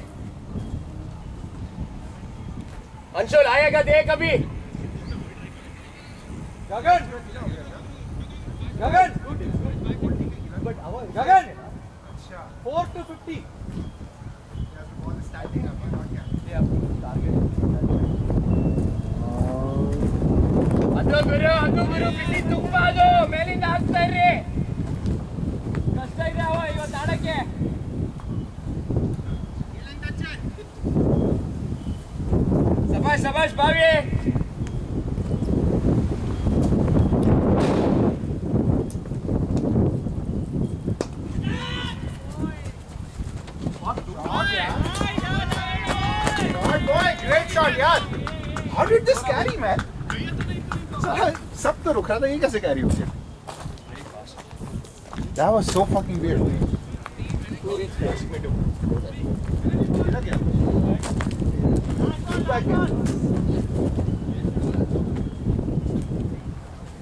अंशुल, आएगा दे कभी Gagan. Gagan. Gagan. Four two fifty अदो गुरु अदो गुरु किसी तुक मारो much, Bobby. How did this carry, man? सब तो रुक रहा था ये कैसे carry That was so fucking weird. गिरा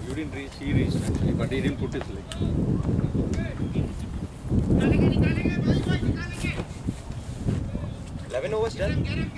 You didn't reach, he reached actually, but he didn't put his leg. Eleven overs done.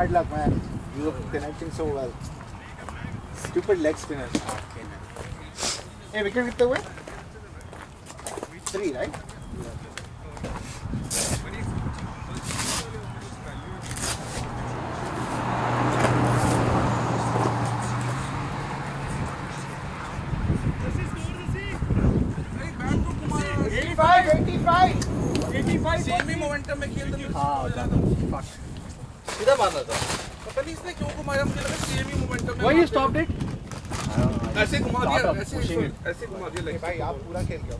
Hard luck, man. You were connecting so well. Stupid leg spinner. Hey, wicket kitte hue? कैसे घुमा दिया भाई आप पूरा खेल गए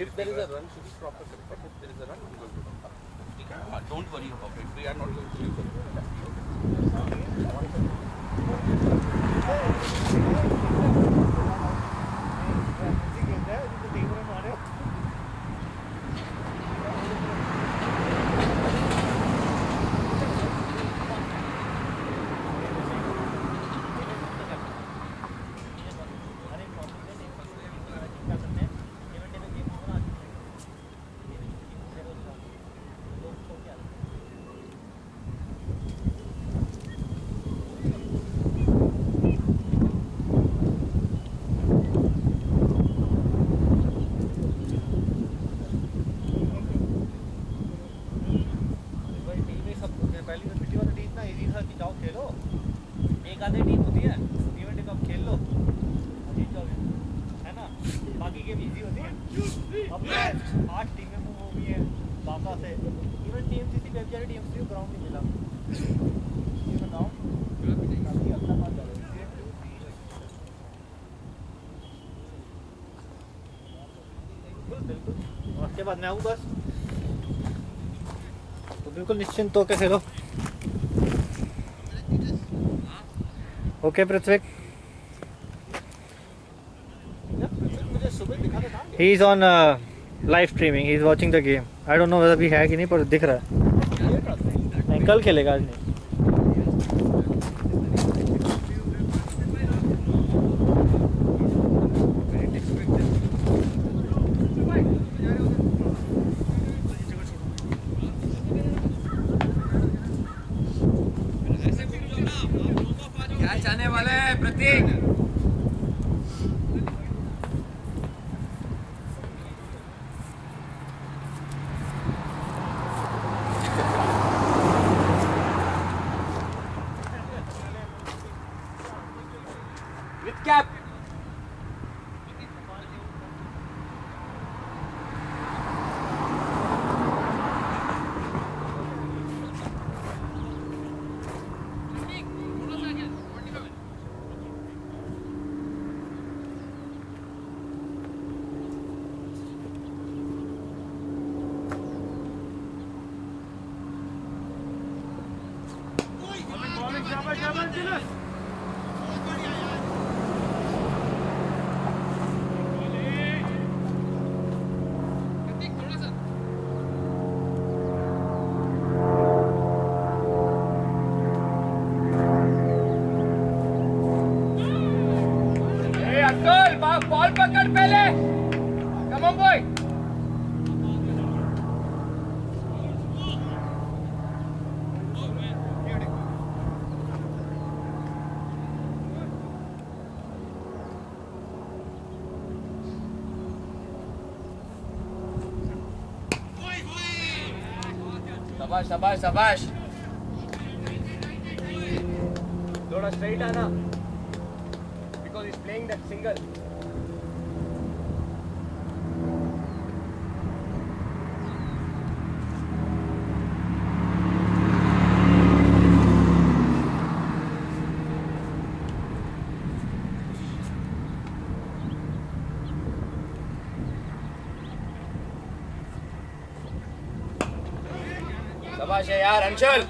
if there is a run, should be proper correct. If there is a run, we will do. Uh, don't worry about it. We are not आऊँ बस तो बिल्कुल निश्चिंत होकर लो okay Prithvi he is on live streaming he is watching the game I don't know whether भी है कि नहीं पर दिख रहा है। कल खेलेगा आज नहीं। शाबाश। थोड़ा स्ट्रेट आना। Anchal.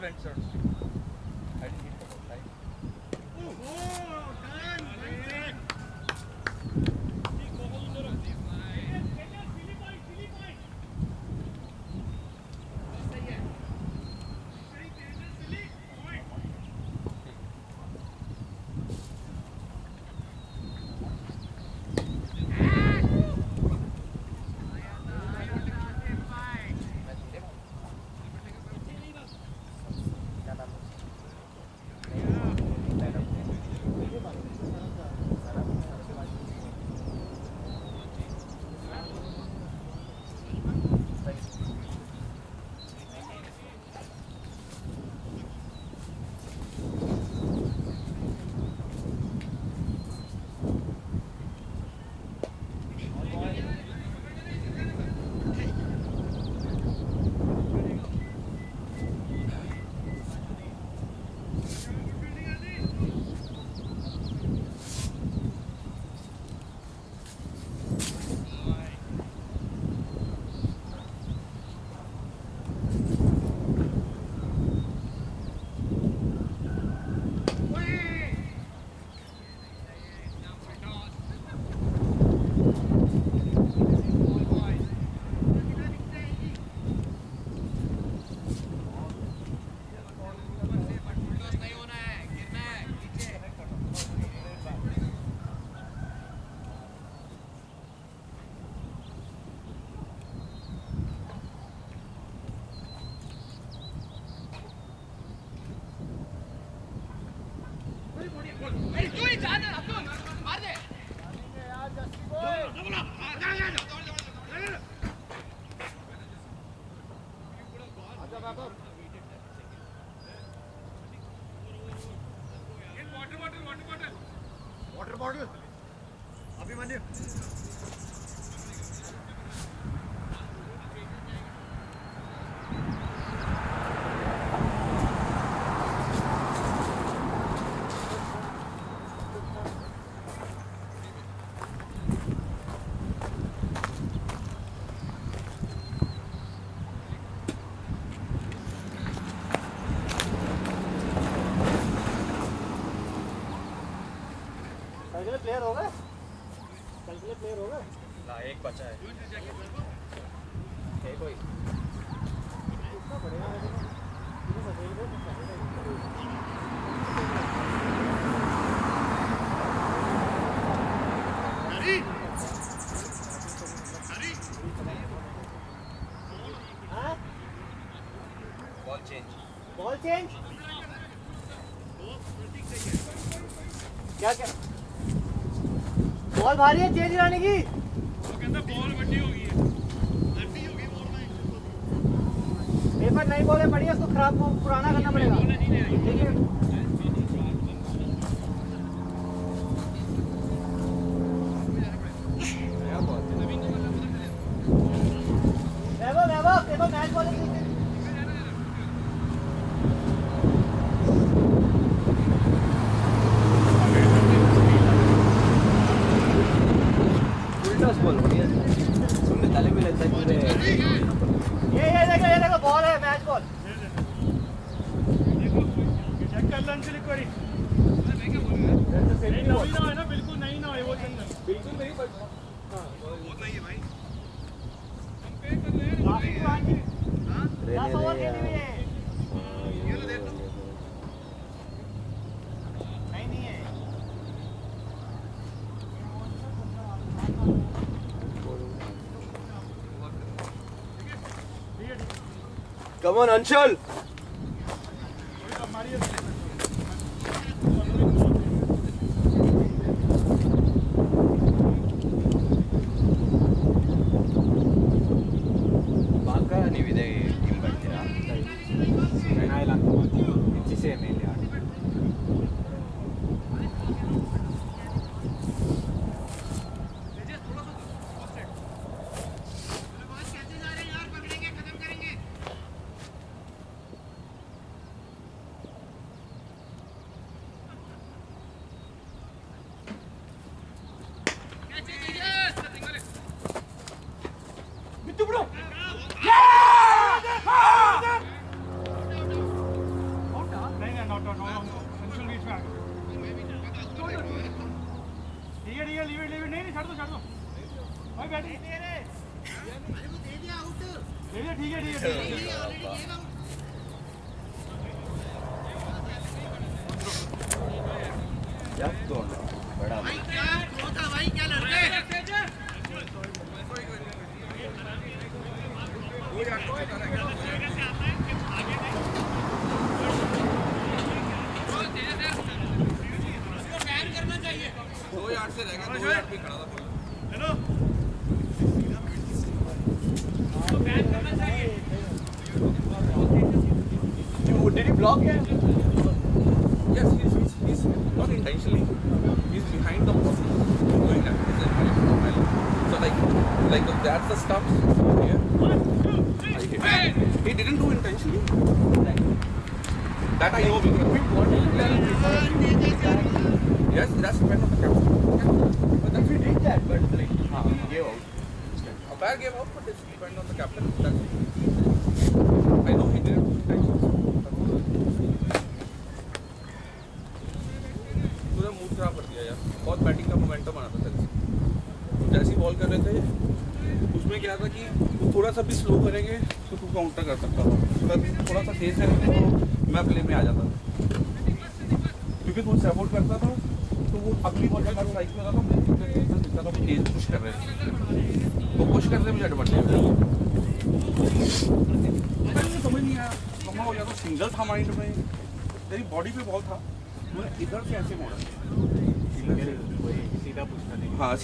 vents also. Pero, ¿verdad? भारी है चेंज कराने की। पेपर नहीं बोले पड़ी है उसको खराब पुराना करना Come on, Anshul. Tao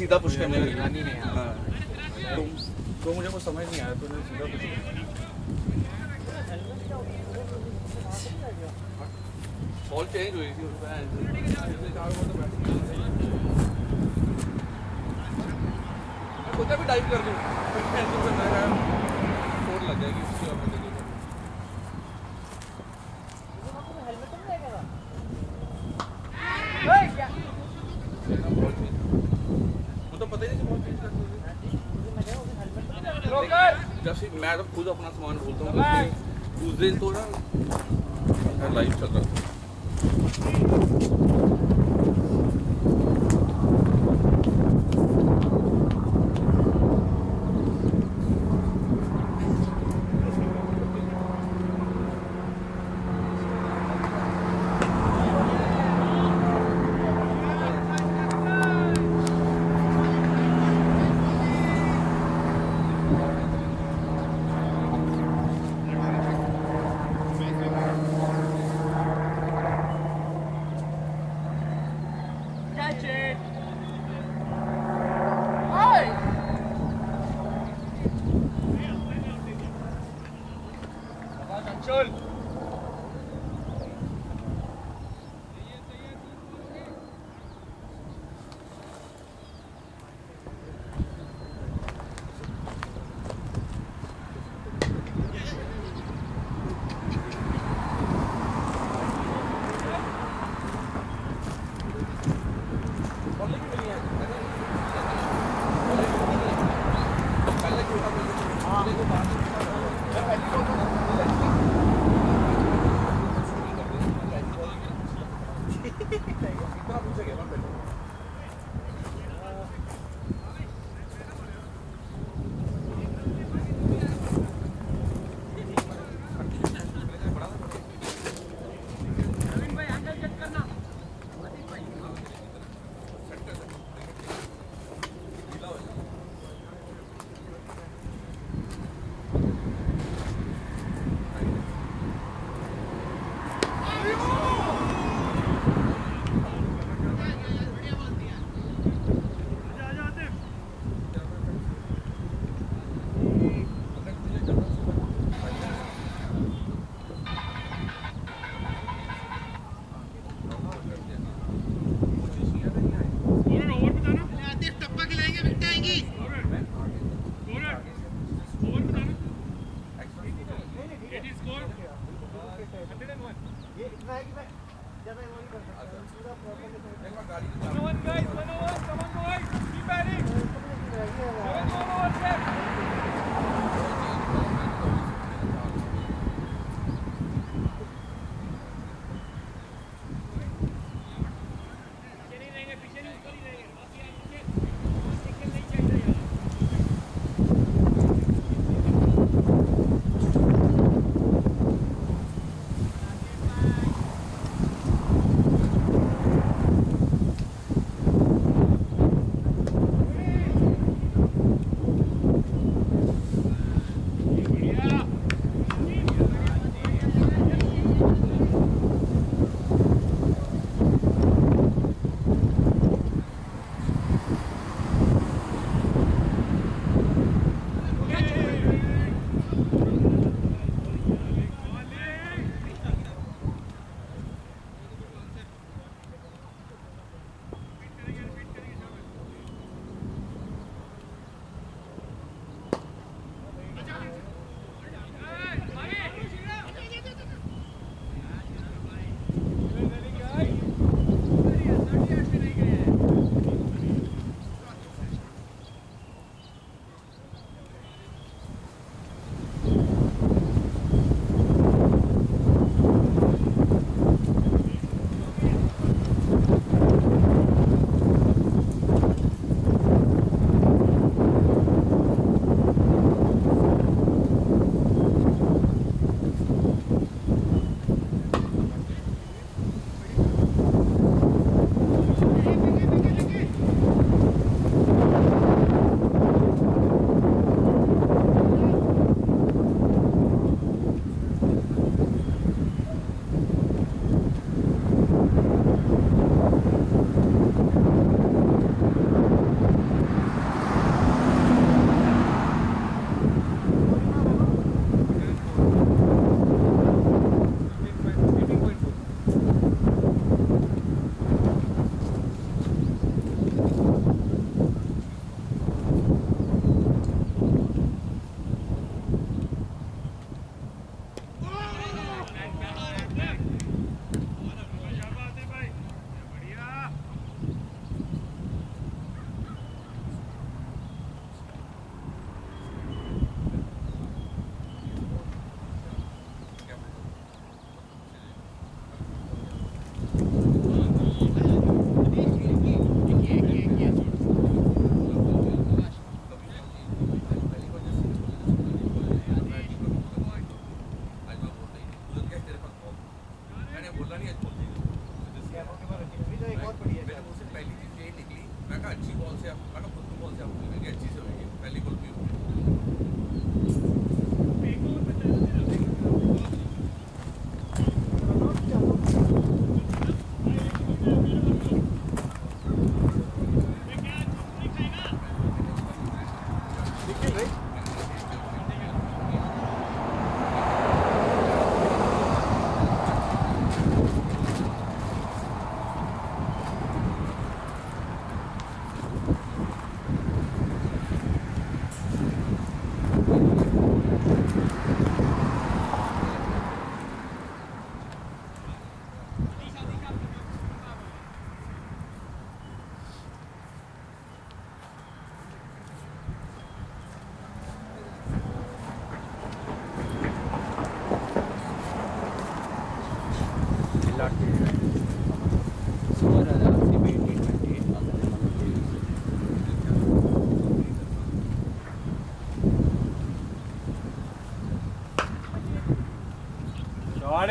सीधा पुश करने लगी हाँ। तो, तो मुझे कुछ समझ नहीं आया तो तूने सीधा पुश बॉल चेंज हुई थी आपणास मान बोलतो उजरेल तो ना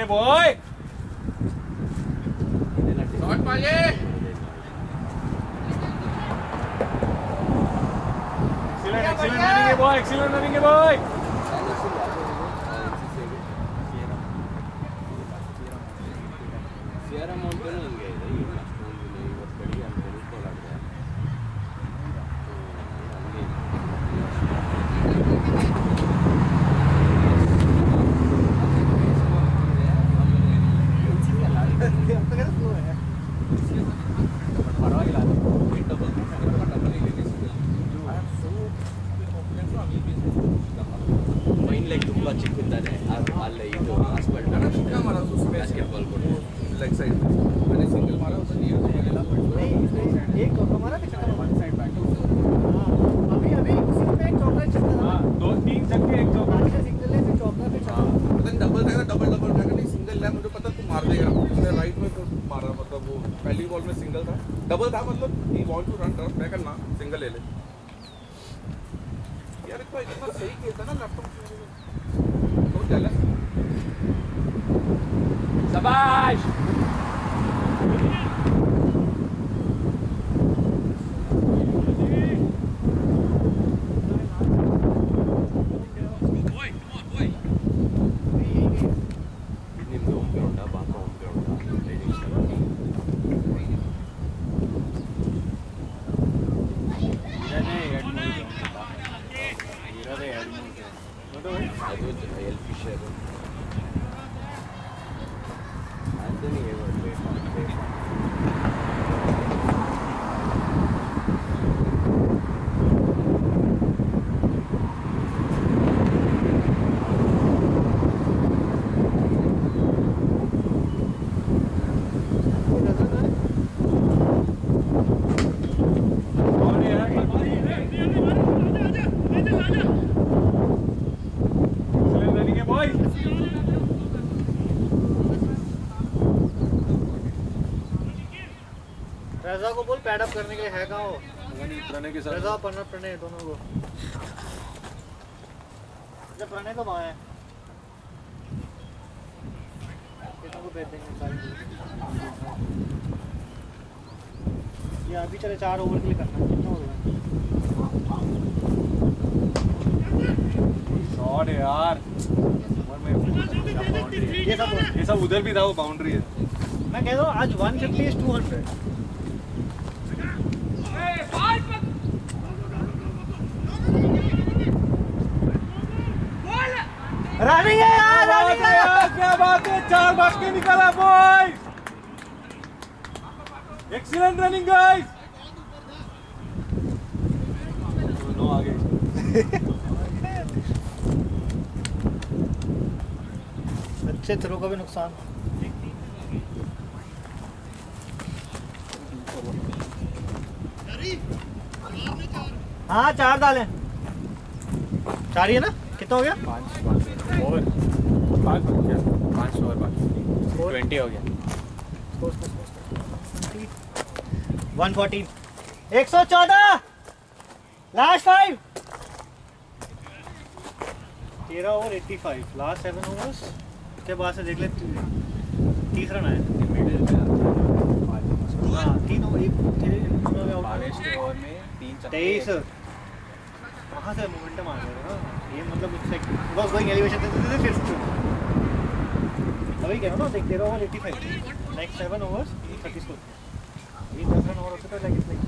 शॉट रजा को बोल पैड अप करने के लिए है कहाँ वो? प्रणय के साथ। रजा प्रणय प्रणय दोनों को। अच्छा प्रणय तो वहाँ है। कितनों को भेज देंगे सारी ये अभी चले चार ओवर के लिए करना कितना हो गया? शॉट है यार। बाउंड्री ये सब ये सब उधर भी था वो बाउंड्री है। मैं कह रहा हूँ आज 150 इज़ 200 रनिंग है यार रनिंग है यार क्या बात है चार बात के निकाला boy excellent running guys no आगे अच्छे थ्रो का भी नुकसान। हाँ चार दालें चार ही है ना? कितना हो गया? और पाँच ओवर पाँच बन गया पाँच ओवर बाकी ट्वेंटी हो गया. वन फोर्टीन एक सौ चौदह. लास्ट फाइव तेरह over eighty five last seven overs उसके बाद से देख ले तीस रन आए तीन ओवर एक तेईस। कहाँ से मोमेंटम आ गया ये मतलब it's like was going elevation this is fifth अभी कह रहा हूँ ना देख तेरा ओवर 85 लाइक 7 ओवर्स 36 ये 10 रन ओवर होते तो लाइक इट्स लाइक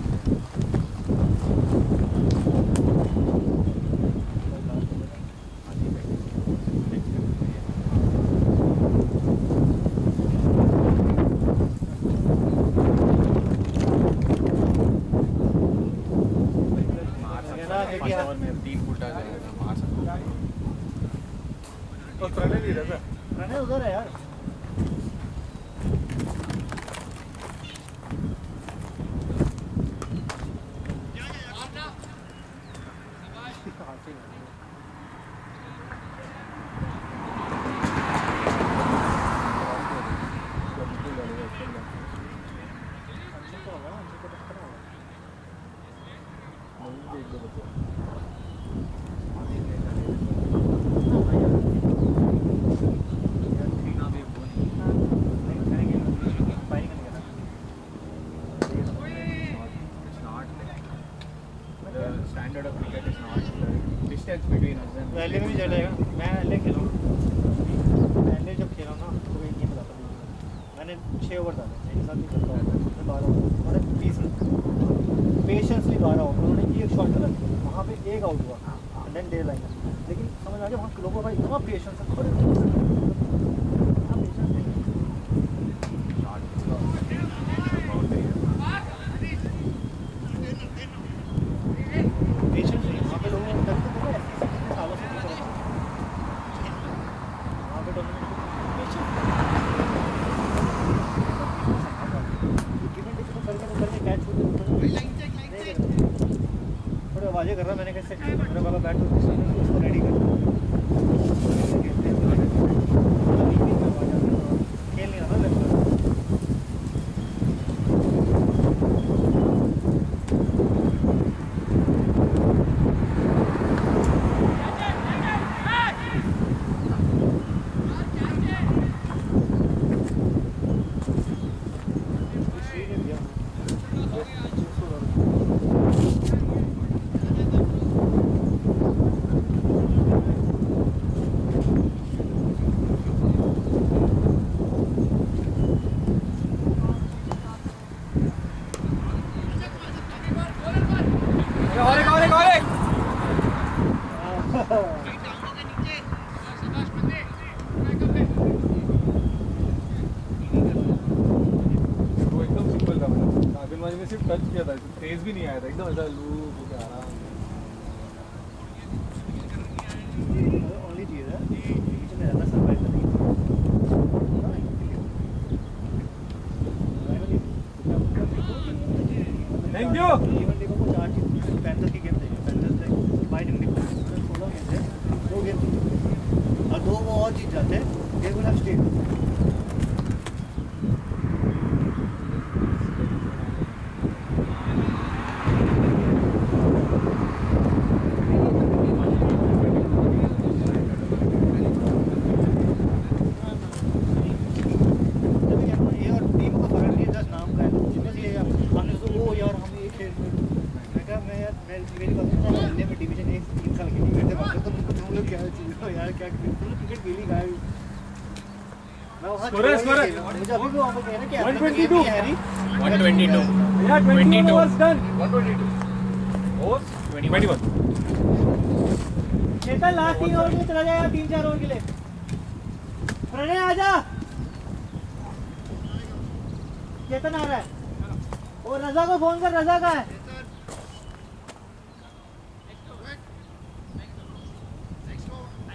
कर रहा मैंने कैसे मेरा वाला बैट तो उसको रेडी कर भी नहीं आया था एकदम ऐसा 122 122 yeah चेतन आ रहा है। और रजा को फ़ोन कर रजा का है?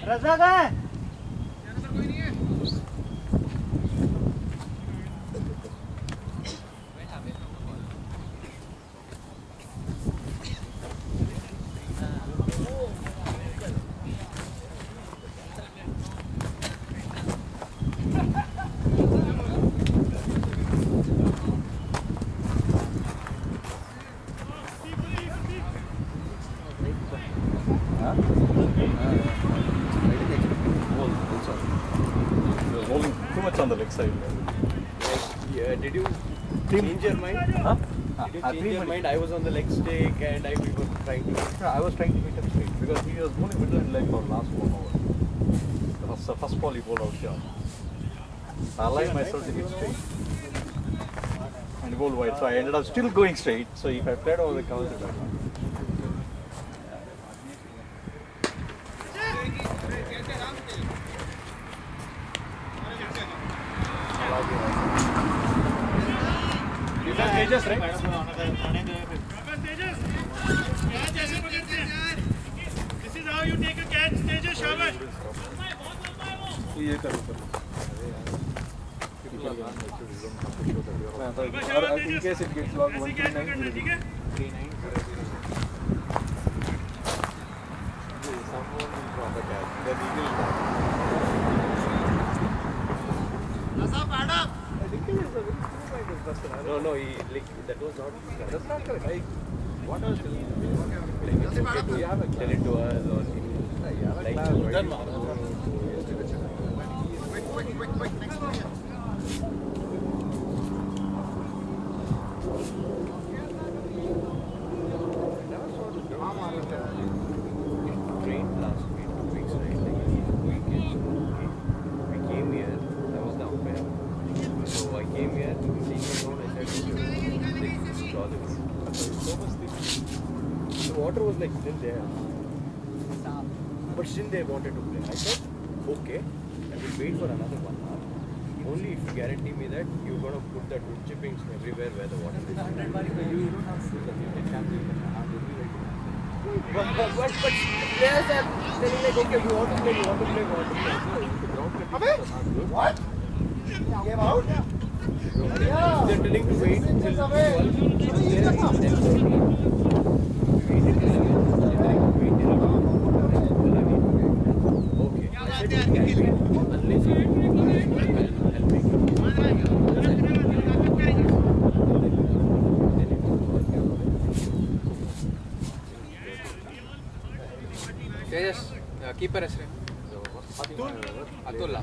रजा का है? Was on the leg stick and I we were trying to. I was trying to hit him straight because he was bowling middle and leg for last one over. The first, the first ball he bowled out short. I aligned myself to hit straight. And bowled wide, so I ended up still going straight. So if I played over the cover, it would No, no, he, like, that was not. That's not correct. Like, what else will like, it's okay to have a tell it to us or like, like, like, like, like, like, like, like, like, like, like, like, like, like, was like still there. But still they wanted to play. I said, okay, I will wait for another one hour. Only if you guarantee me that you're gonna put that wood chippings everywhere where the water is. But, but, but, but players are telling like, okay, we want to play, we want to play, we want to play. So if the ground conditions are not good, what game out they're telling to wait till 12, Aquí parece. Atula. Atula.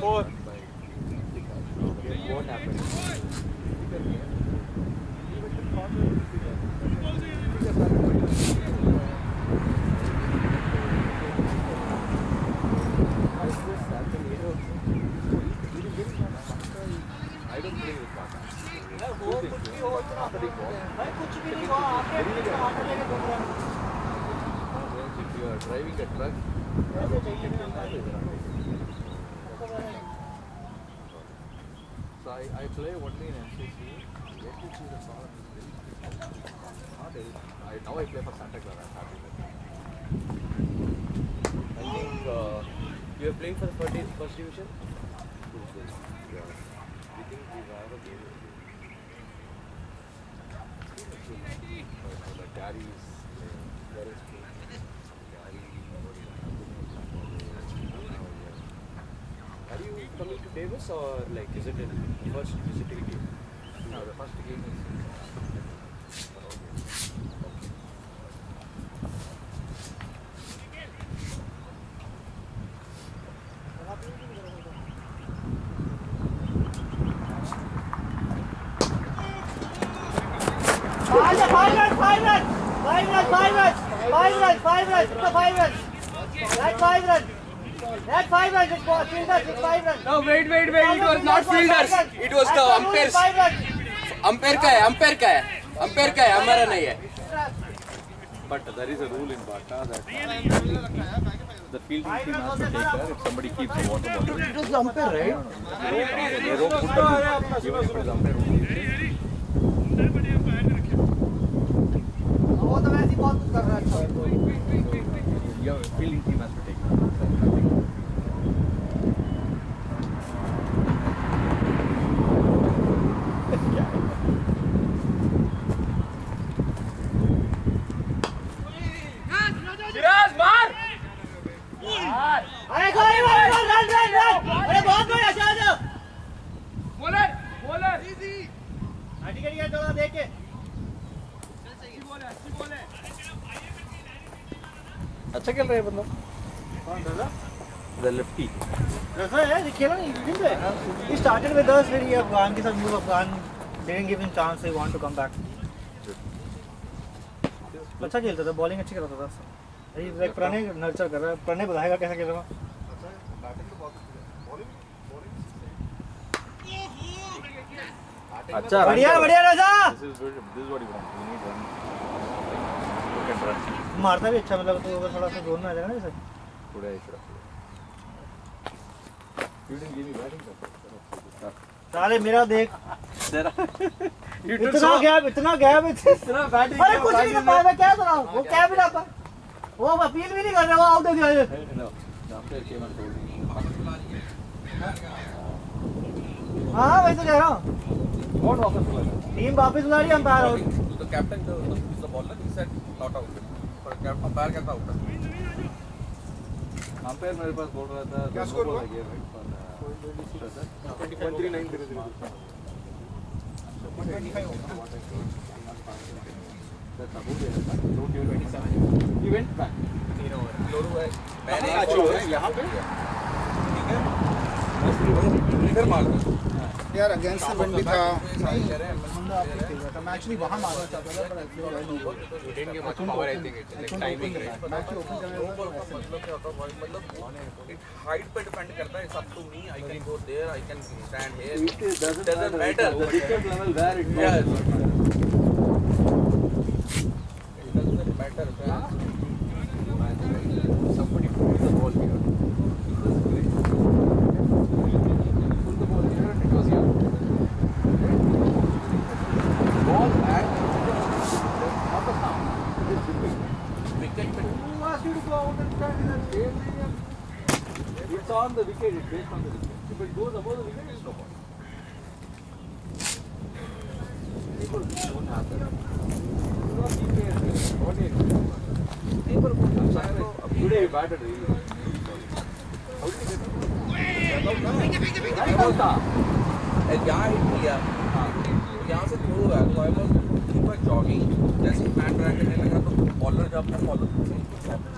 before I, I play for Santa Clara. With. I think uh, you are playing for the first, first division. Yeah. We think we have a game. Uh, the Gary's playing. Gary's playing. Gary, what is that? Are you coming to Davis or like is it a first visiting game? No, the first game is. Five runs, five runs. Five runs. It's a five runs. That's five runs. That's five runs. It's four, fielders, it's five runs. No, wait, wait, wait. It was not fielders. It was the umpires. Umpire का है umpire का है umpire का है हमारा नहीं है But there is a rule in Bata that the fielding team has to take care if somebody keeps a water bottle. It was umpire, right? They don't put the even if it is umpire feeling us Afghan के साथ move Afghan didn't give him chance he want to come back अच्छा खेलता था bowling अच्छी करता था ये like Pranay nurture कर रहा है प्रणय बताएगा कैसा खेल रहा है अच्छा बढ़िया बढ़िया राजा मारता भी अच्छा मतलब तो अगर थोड़ा सा ज़ोर में आ जाएगा ना I should have played. You didn't give me batting. साले मेरा देख। इतना गैप इतना गैप इतना बैटिंग अरे कुछ नहीं कर पाया मैं क्या करा वो क्या भी ना वो अपील भी नहीं कर रहा वो आउट हो गया. हाँ वैसे कह रहा हूँ। What वापस बुला टीम वापस बुला रही umpire out the bowler, he said not out. For a cap, umpire कहता out. अंपायर मेरे पास बोल रहा था क्या ball हुआ? मैंने यहाँ पे ठीक है फिर मार दो यार अगेंस्ट द भी था हैं मैं एक्चुअली वहाँ मारना चाहता था पर You didn't give much power, I think. It's like timing, right? मतलब क्या होता है मतलब it height पे depend करता है it's up to me I can go there I can stand here It doesn't, Doesn't matter. matter. The wicket level where it Yeah. goes. it doesn't matter Somebody pulled the ball here. This is great. Pulled the ball here and it was here. Ball back. Not the sound. It is dipping. wicket पे Who asked you to go out and stand in that area? It's on the wicket, it's based on the wicket. If it goes above the wicket, it's no ball. People you expect? People I'm sorry. Today you batted really. How did you get. यहाँ से throw हुआ तो I was keeper jogging जैसे ही bat करने लगा तो bowler जब bowler वो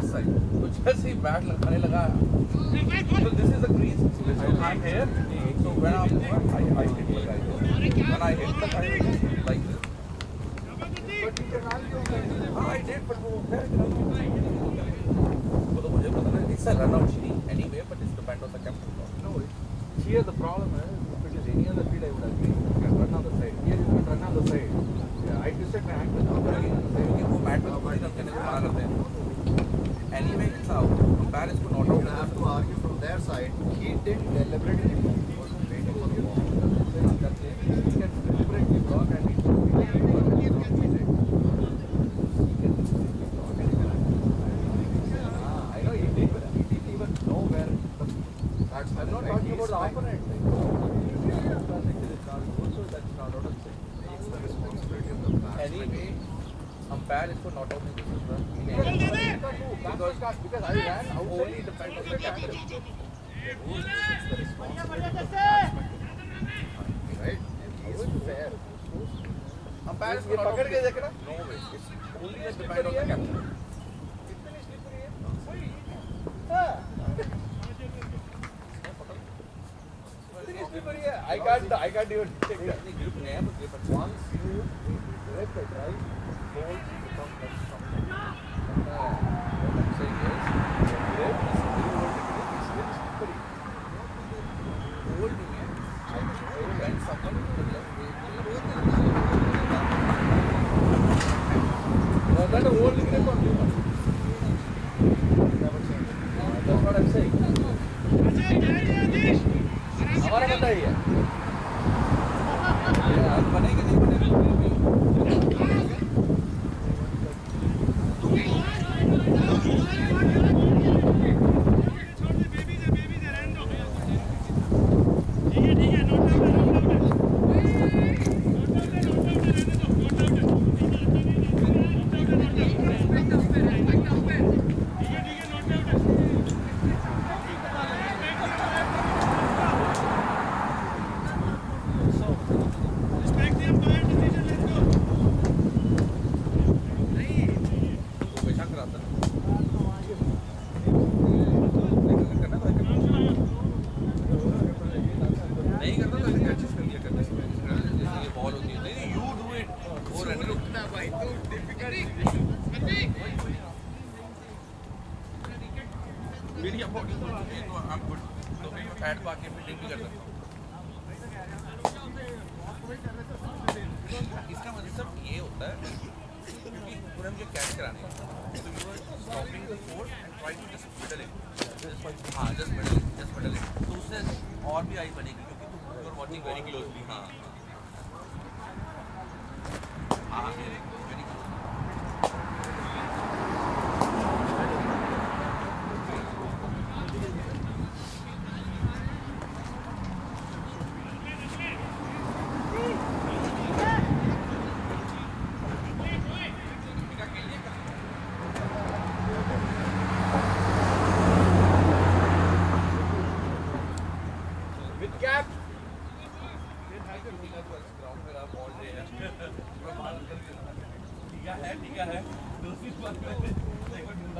निकल रहा वेंट टू दिस साइड तो जैसे ही बैट लगाने लगा तो this is the crease I am here so when I I hit the guy when I hit the guy like this हाँ? आई डिड बट वो खैर वो तो मुझे पता नहीं it's a run out anyway but it's depend on the captain No, here the problem is, if it is any other field, I would agree.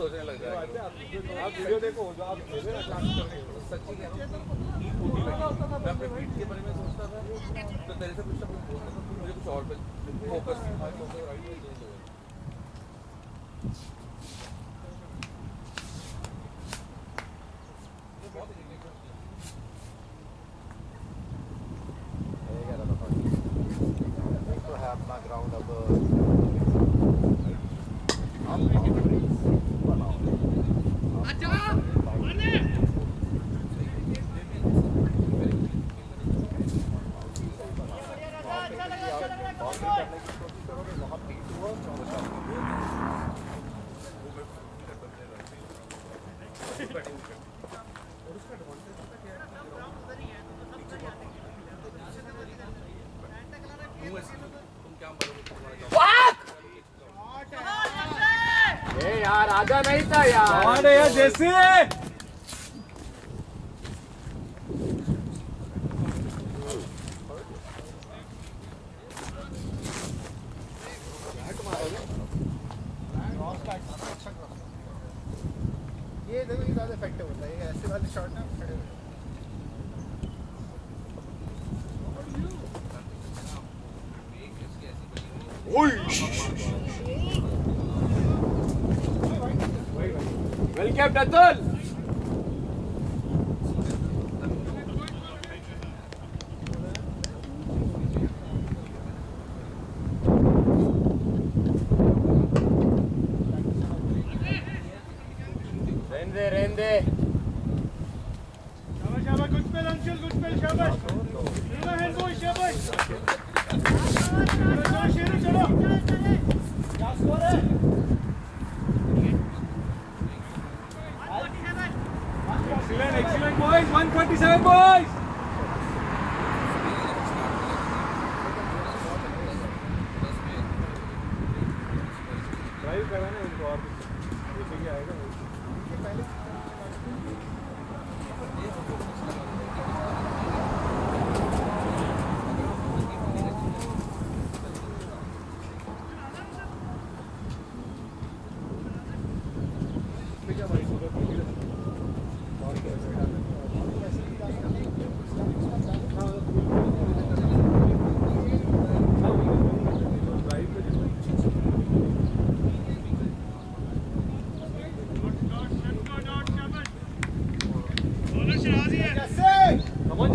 सोचने लग जाएँगे। आप वीडियो देखो नहीं था यार। अरे यार जैसे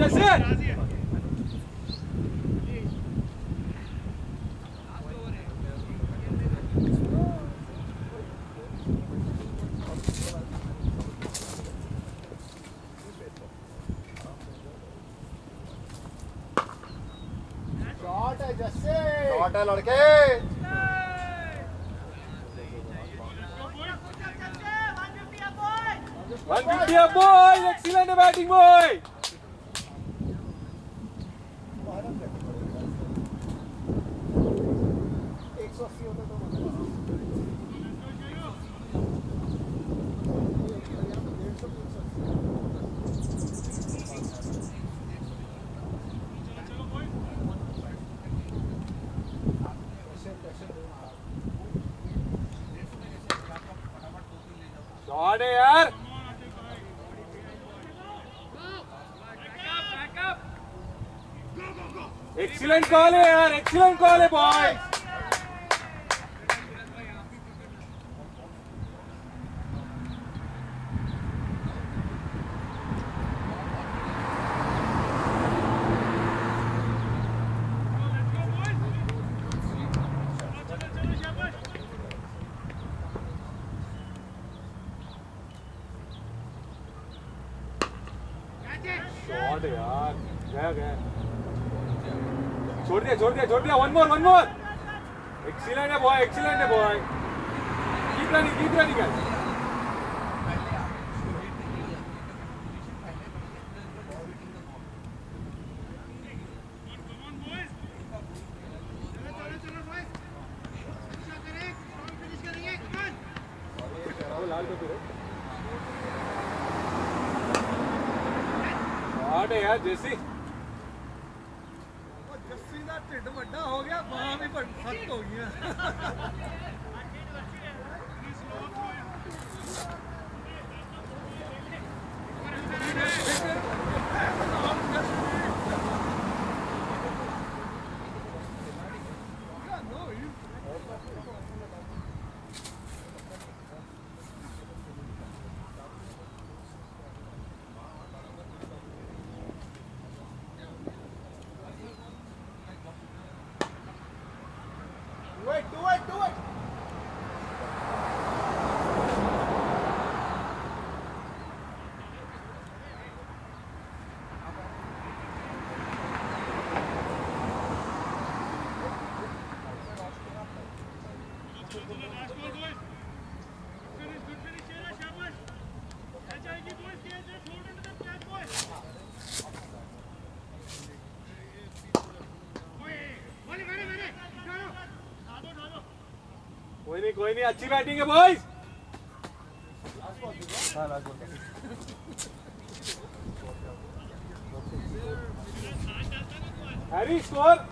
Prazer! more, one more. Excellent, boy. Excellent, boy. Keep running, keep running, guys. जैसी कोई नहीं अच्छी बैटिंग है बॉयज़ हैरी स्कोर